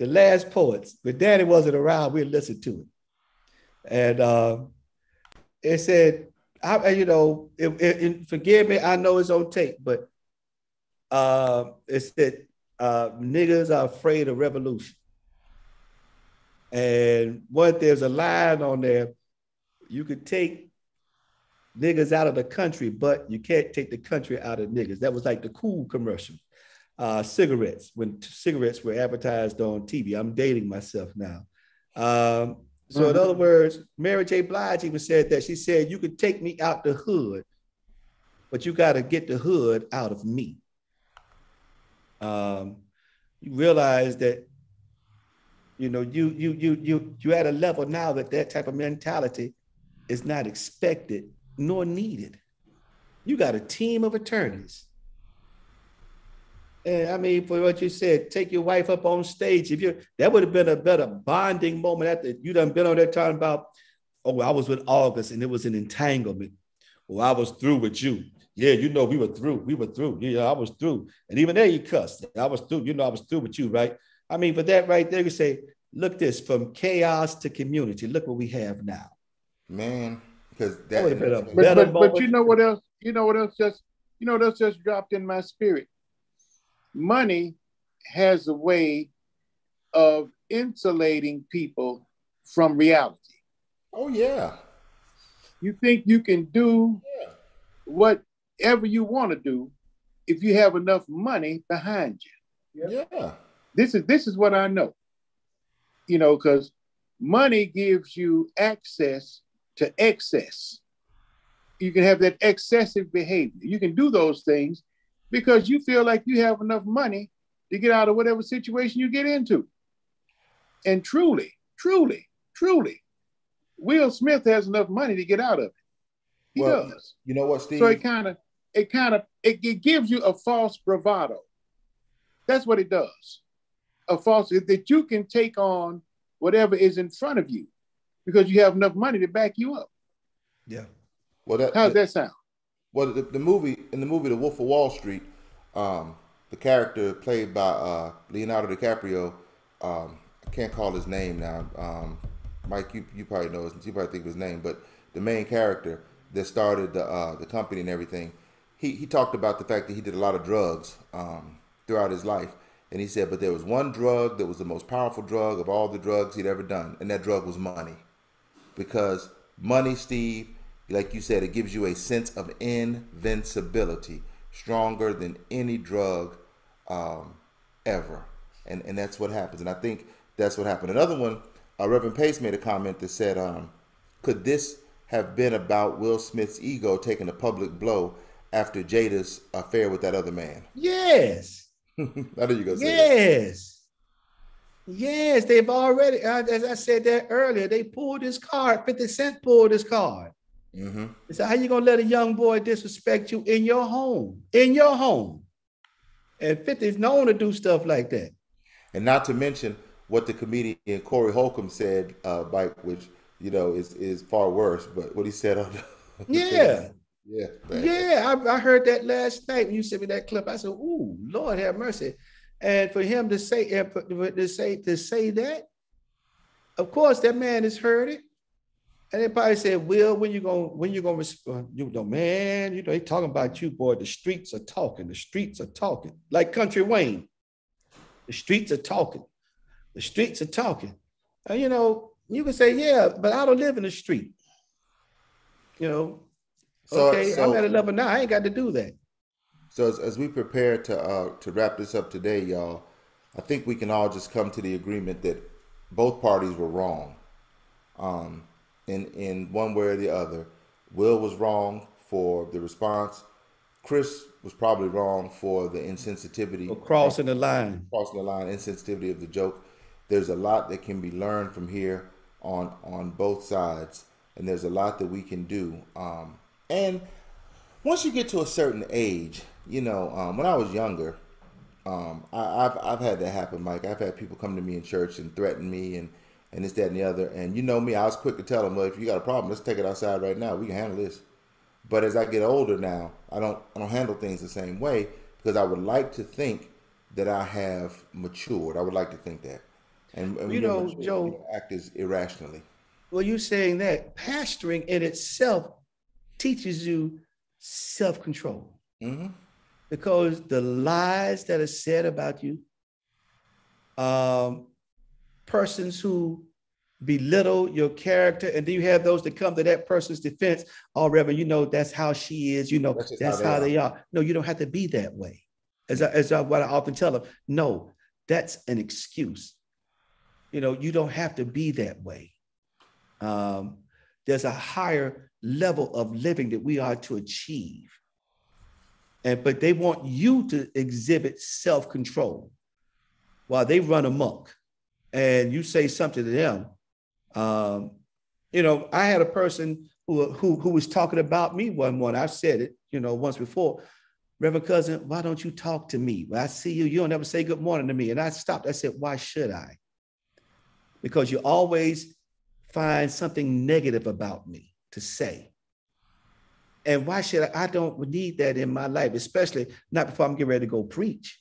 Last Poets, but Daddy wasn't around. We listened to it, and uh, it said I, you know, it, it, it, forgive me, I know it's on tape, but uh, it said uh, niggas are afraid of revolution. And what there's a line on there, you could take niggas out of the country, but you can't take the country out of niggas. That was like the cool commercial. Uh, cigarettes, when cigarettes were advertised on TV. I'm dating myself now. Um, so mm-hmm. in other words, Mary J. Blige even said that. She said, you could take me out the hood, but you got to get the hood out of me. Um, you realize that, you know, you you you you you at a level now that that type of mentality is not expected nor needed. You got a team of attorneys and I mean, for what you said, take your wife up on stage. If you that would have been a better bonding moment after you done been on there talking about, oh, I was with August and it was an entanglement. Well, I was through with you. Yeah, you know, we were through. We were through. Yeah, I was through. And even there you cussed. I was through. You know, I was through with you, right? I mean, for that right there, you say, look this from chaos to community. Look what we have now. Man, because that, that would have been a better but, but, but you know what else? You know what else just you know what else just dropped in my spirit? Money has a way of insulating people from reality. Oh, yeah. You think you can do yeah. whatever you want to do if you have enough money behind you. Yeah. This is this is what I know. You know, because money gives you access to excess. You can have that excessive behavior. You can do those things because you feel like you have enough money to get out of whatever situation you get into. And truly, truly, truly, Will Smith has enough money to get out of it. He well, does. You know what, Steve? So it kind of, it kind of, it, it gives you a false bravado. That's what it does. A false that you can take on whatever is in front of you because you have enough money to back you up. Yeah. Well, that, how's that, that sound? Well, the, the, movie in the movie The Wolf of Wall Street, um, the character played by uh, Leonardo DiCaprio, um, I can't call his name now. Um, Mike, you, you probably know his, you probably think of his name, but the main character that started the uh, the company and everything, he he talked about the fact that he did a lot of drugs um, throughout his life, and he said, but there was one drug that was the most powerful drug of all the drugs he'd ever done, and that drug was money, because money, Steve, like you said, it gives you a sense of invincibility, stronger than any drug um, ever, and and that's what happens, and I think that's what happened. Another one, uh, Reverend Pace made a comment that said, um, could this have been about Will Smith's ego taking a public blow after Jada's affair with that other man. Yes. I know you say Yes. Yes, they've already, uh, as I said that earlier, they pulled his card. 50 Cent pulled his card. Mm-hmm. So how you gonna let a young boy disrespect you in your home? In your home. And 50 is known to do stuff like that. And not to mention what the comedian Corey Holcomb said, uh, Mike, which you know is is far worse, but what he said on, the yeah. Yeah. Yeah, I, I, heard that last night when you sent me that clip. I said, "Ooh, Lord have mercy!" And for him to say to say to say that, of course, that man has heard it, and they probably said, "Will, when you gonna when you gonna respond?" You know, man, you know they talking about you, boy. The streets are talking. The streets are talking, like Country Wayne. The streets are talking. The streets are talking. And you know, you can say, "Yeah," but I don't live in the street. You know, so, okay, so, I'm at a level now. I ain't got to do that. So as, as we prepare to uh, to wrap this up today, y'all, I think we can all just come to the agreement that both parties were wrong, um, in in one way or the other. Will was wrong for the response. Chris was probably wrong for the insensitivity. For crossing the line. Crossing the line, insensitivity of the joke. There's a lot that can be learned from here on on both sides, and there's a lot that we can do. Um, and once you get to a certain age, you know, um, when I was younger, um, I, have I've had that happen, Mike. I've had people come to me in church and threaten me and and this, that, and the other. And you know me, I was quick to tell them, well, if you got a problem, let's take it outside right now. We can handle this. But as I get older now, I don't I don't handle things the same way because I would like to think that I have matured. I would like to think that. And, and you know, mature, Joe, act as irrationally. Well, you saying that pastoring in itself teaches you self control. Mm-hmm. Because the lies that are said about you, um, persons who belittle your character, and then you have those that come to that person's defense. Oh, Reverend, you know that's how she is. You know that's, that's how, they, how are. they, are. No, you don't have to be that way. As I, as I, what I often tell them, no, that's an excuse. You know, you don't have to be that way. Um, there's a higher level of living that we are to achieve. And but they want you to exhibit self-control while they run amok and you say something to them. Um, you know, I had a person who, who, who was talking about me one morning. I've said it, you know, once before. Reverend cousin, why don't you talk to me? When I see you, you don't ever say good morning to me. And I stopped. I said, why should I? Because you always find something negative about me to say. And why should I? I don't need that in my life, especially not before I'm getting ready to go preach.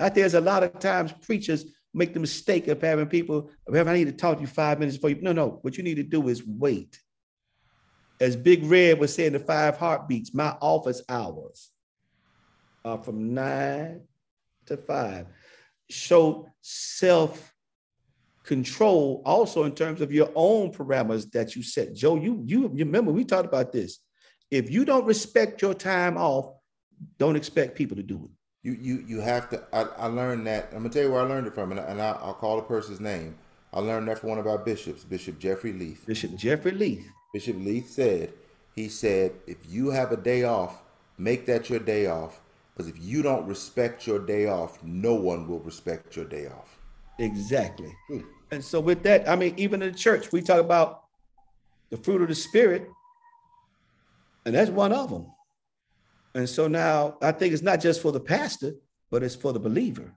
I, there's a lot of times preachers make the mistake of having people, I need to talk to you five minutes before you. No, no. What you need to do is wait. As Big Red was saying, the five heartbeats, my office hours are from nine to five. Show self control also in terms of your own parameters that you set. Joe, you you, you remember we talked about this. If you don't respect your time off, don't expect people to do it. You you you have to. I, I learned that. I'm gonna tell you where I learned it from, and, and I, will call the person's name. I learned that from one of our bishops, Bishop Jeffrey Leath. Bishop Jeffrey Leath. Bishop Leath said, he said, if you have a day off, make that your day off. Because if you don't respect your day off, no one will respect your day off. Exactly. Hmm. And so with that, I mean, even in the church, we talk about the fruit of the spirit, and that's one of them. And so now I think it's not just for the pastor, but it's for the believer.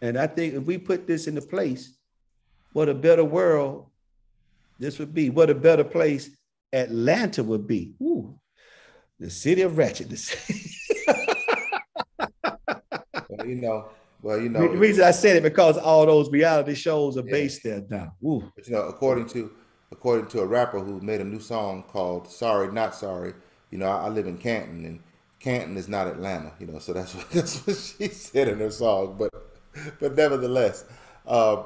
And I think if we put this into place, what a better world this would be. What a better place Atlanta would be. Ooh, the city of ratchetness. well, you know, well, you know, the reason I said it because all those reality shows are yeah. based there now. Ooh. But you know, according to according to a rapper who made a new song called "Sorry Not Sorry," you know, I, I live in Canton, and Canton is not Atlanta, you know. So that's what that's what she said in her song. But but nevertheless, uh,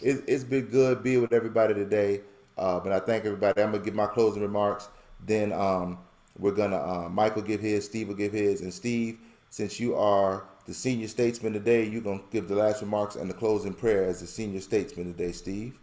it, has been good being with everybody today. Uh, but I thank everybody. I'm gonna give my closing remarks. Then um, we're gonna uh, Michael give his, Steve will give his, and Steve, since you are the senior statesman today, you're gonna give the last remarks and the closing prayer as the senior statesman today, Steve.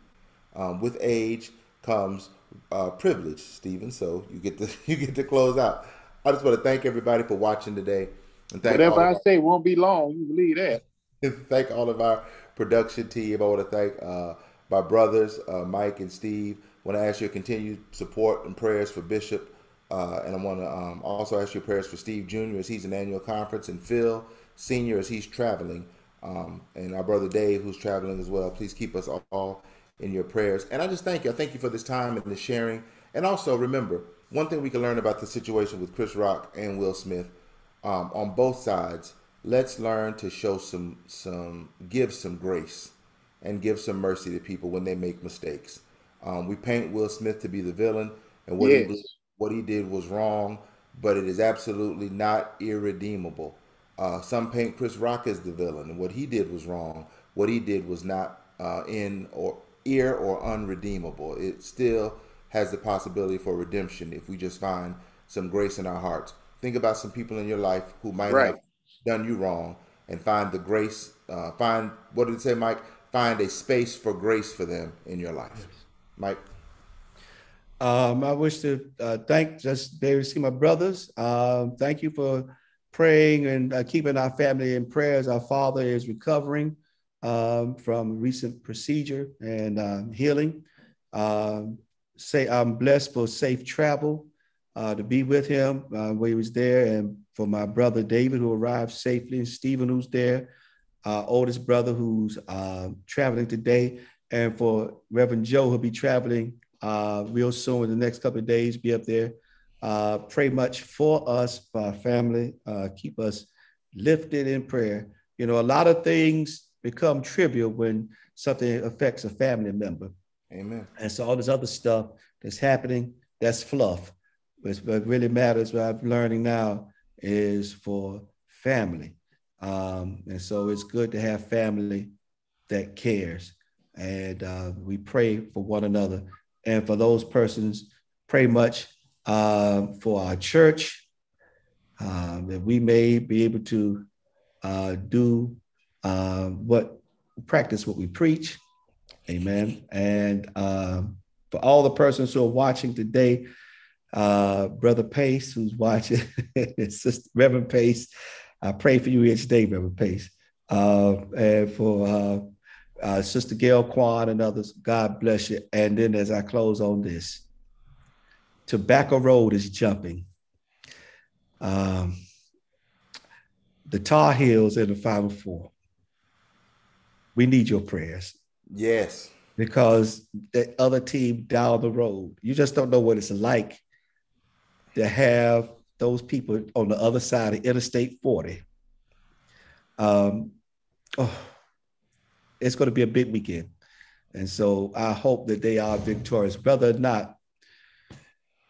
Um, with age comes uh, privilege, Stephen. So you get to you get to close out. I just want to thank everybody for watching today. And thank Whatever I say won't be long. You believe that. thank all of our production team. I want to thank uh, my brothers, uh, Mike and Steve. I want to ask your continued support and prayers for Bishop. Uh, and I want to um, also ask your prayers for Steve Jr. as he's in annual conference and Phil Sr. as he's traveling. Um, and our brother Dave, who's traveling as well. Please keep us all in your prayers. And I just thank you. I thank you for this time and the sharing. And also remember, one thing we can learn about the situation with Chris Rock and Will Smith um, on both sides. Let's learn to show some some give some grace and give some mercy to people when they make mistakes. Um, we paint Will Smith to be the villain, and what yes. he did, what he did was wrong, but it is absolutely not irredeemable. Uh, some paint Chris Rock as the villain, and what he did was wrong. What he did was not uh, in or ear or unredeemable. It still has the possibility for redemption if we just find some grace in our hearts. Think about some people in your life who might right. have done you wrong and find the grace, uh, find, what did it say, Mike? Find a space for grace for them in your life. Yes. Mike? Um, I wish to uh, thank just David see my brothers. Um, thank you for praying and uh, keeping our family in prayers. Our father is recovering um, from recent procedure and um, healing. Um, say I'm blessed for safe travel uh, to be with him uh, where he was there, and for my brother David who arrived safely, and Stephen who's there, oldest brother who's uh, traveling today, and for Reverend Joe who'll be traveling uh, real soon in the next couple of days, be up there. Uh, pray much for us, for our family. Uh, keep us lifted in prayer. You know, a lot of things become trivial when something affects a family member. Amen. And so all this other stuff that's happening, that's fluff. But what really matters, what I'm learning now, is for family. Um, and so it's good to have family that cares. And uh, we pray for one another. And for those persons, pray much uh, for our church, uh, that we may be able to uh, do uh, what practice what we preach. Amen. And um, for all the persons who are watching today, uh, Brother Pace, who's watching, Sister Reverend Pace, I pray for you each day, Reverend Pace. Uh, and for uh, uh, Sister Gail Kwan and others, God bless you. And then as I close on this, Tobacco Road is jumping. Um, the Tar Heels and the 504 we need your prayers. Yes. Because the other team down the road, you just don't know what it's like to have those people on the other side of Interstate 40. Um, oh, it's going to be a big weekend. And so I hope that they are victorious. Whether or not,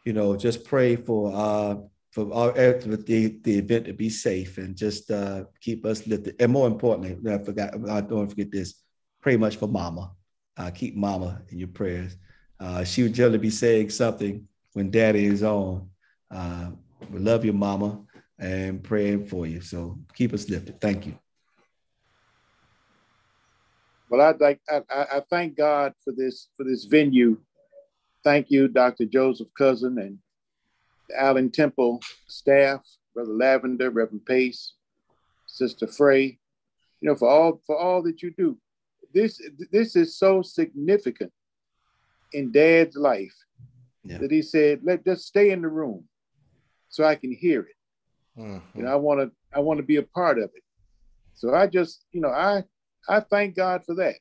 you know, just pray for uh, for our the, the event to be safe and just uh, keep us lifted. And more importantly, I forgot, I don't forget this. Pray much for Mama. Uh, keep Mama in your prayers. Uh, she would generally be saying something when Daddy is on. Uh, we love you, Mama, and praying for you. So keep us lifted. Thank you. Well, I'd like I, I thank God for this for this venue. Thank you, Dr. Joseph Cousin and the Allen Temple staff, Brother Lavender, Reverend Pace, Sister Frey, you know, for all for all that you do. This this is so significant in Dad's life yeah. that he said, "Let just stay in the room, so I can hear it." Mm-hmm. You know, I want to I want to be a part of it. So I just, you know, I I thank God for that.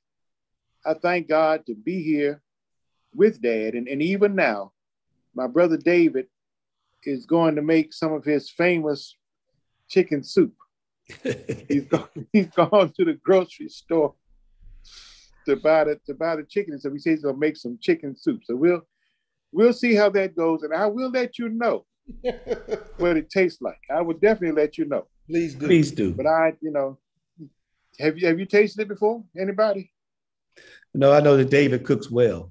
I thank God to be here with Dad, and, and even now, my brother David is going to make some of his famous chicken soup. he's gone, he's gone to the grocery store to buy the to buy the chicken. So he says he's gonna make some chicken soup. So we'll we'll see how that goes, and I will let you know what it tastes like. I would definitely let you know. Please do. Please do. But I, you know, have you have you tasted it before? Anybody? No, I know that David cooks well.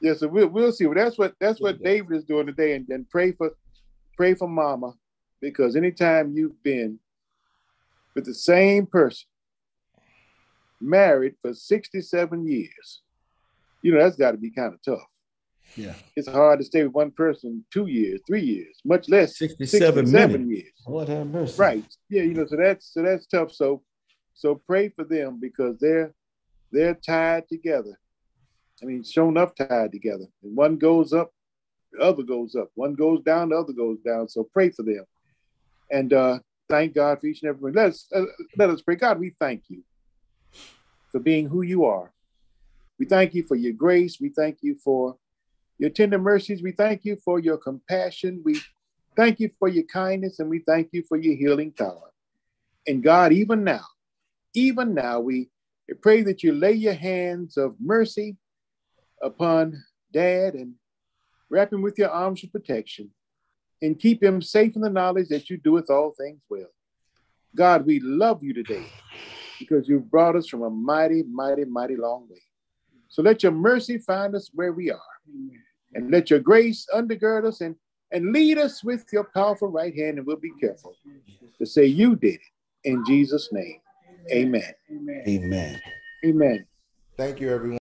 Yeah, so we'll we'll see. Well, that's what that's what David is doing today, and then pray for pray for Mama, because anytime you've been with the same person, married for sixty seven years, you know that's got to be kind of tough. Yeah, it's hard to stay with one person two years, three years, much less 67, 67 years. What have mercy. Right. Yeah, you know, so that's so that's tough. So so pray for them because they're they're tied together. I mean, shown up tied together. And one goes up, the other goes up. One goes down, the other goes down. So pray for them. And uh thank God for each and every one. Let us uh, let us pray. God, we thank you for being who you are. We thank you for your grace. We thank you for your tender mercies. We thank you for your compassion. We thank you for your kindness and we thank you for your healing power. And God, even now, even now, we pray that you lay your hands of mercy upon dad and wrap him with your arms of protection and keep him safe in the knowledge that you doeth all things well. God, we love you today because you've brought us from a mighty, mighty, mighty long way. So let your mercy find us where we are. And let your grace undergird us and, and lead us with your powerful right hand, and we'll be careful to say you did it. In Jesus' name, amen. Amen. Amen. Thank you, everyone.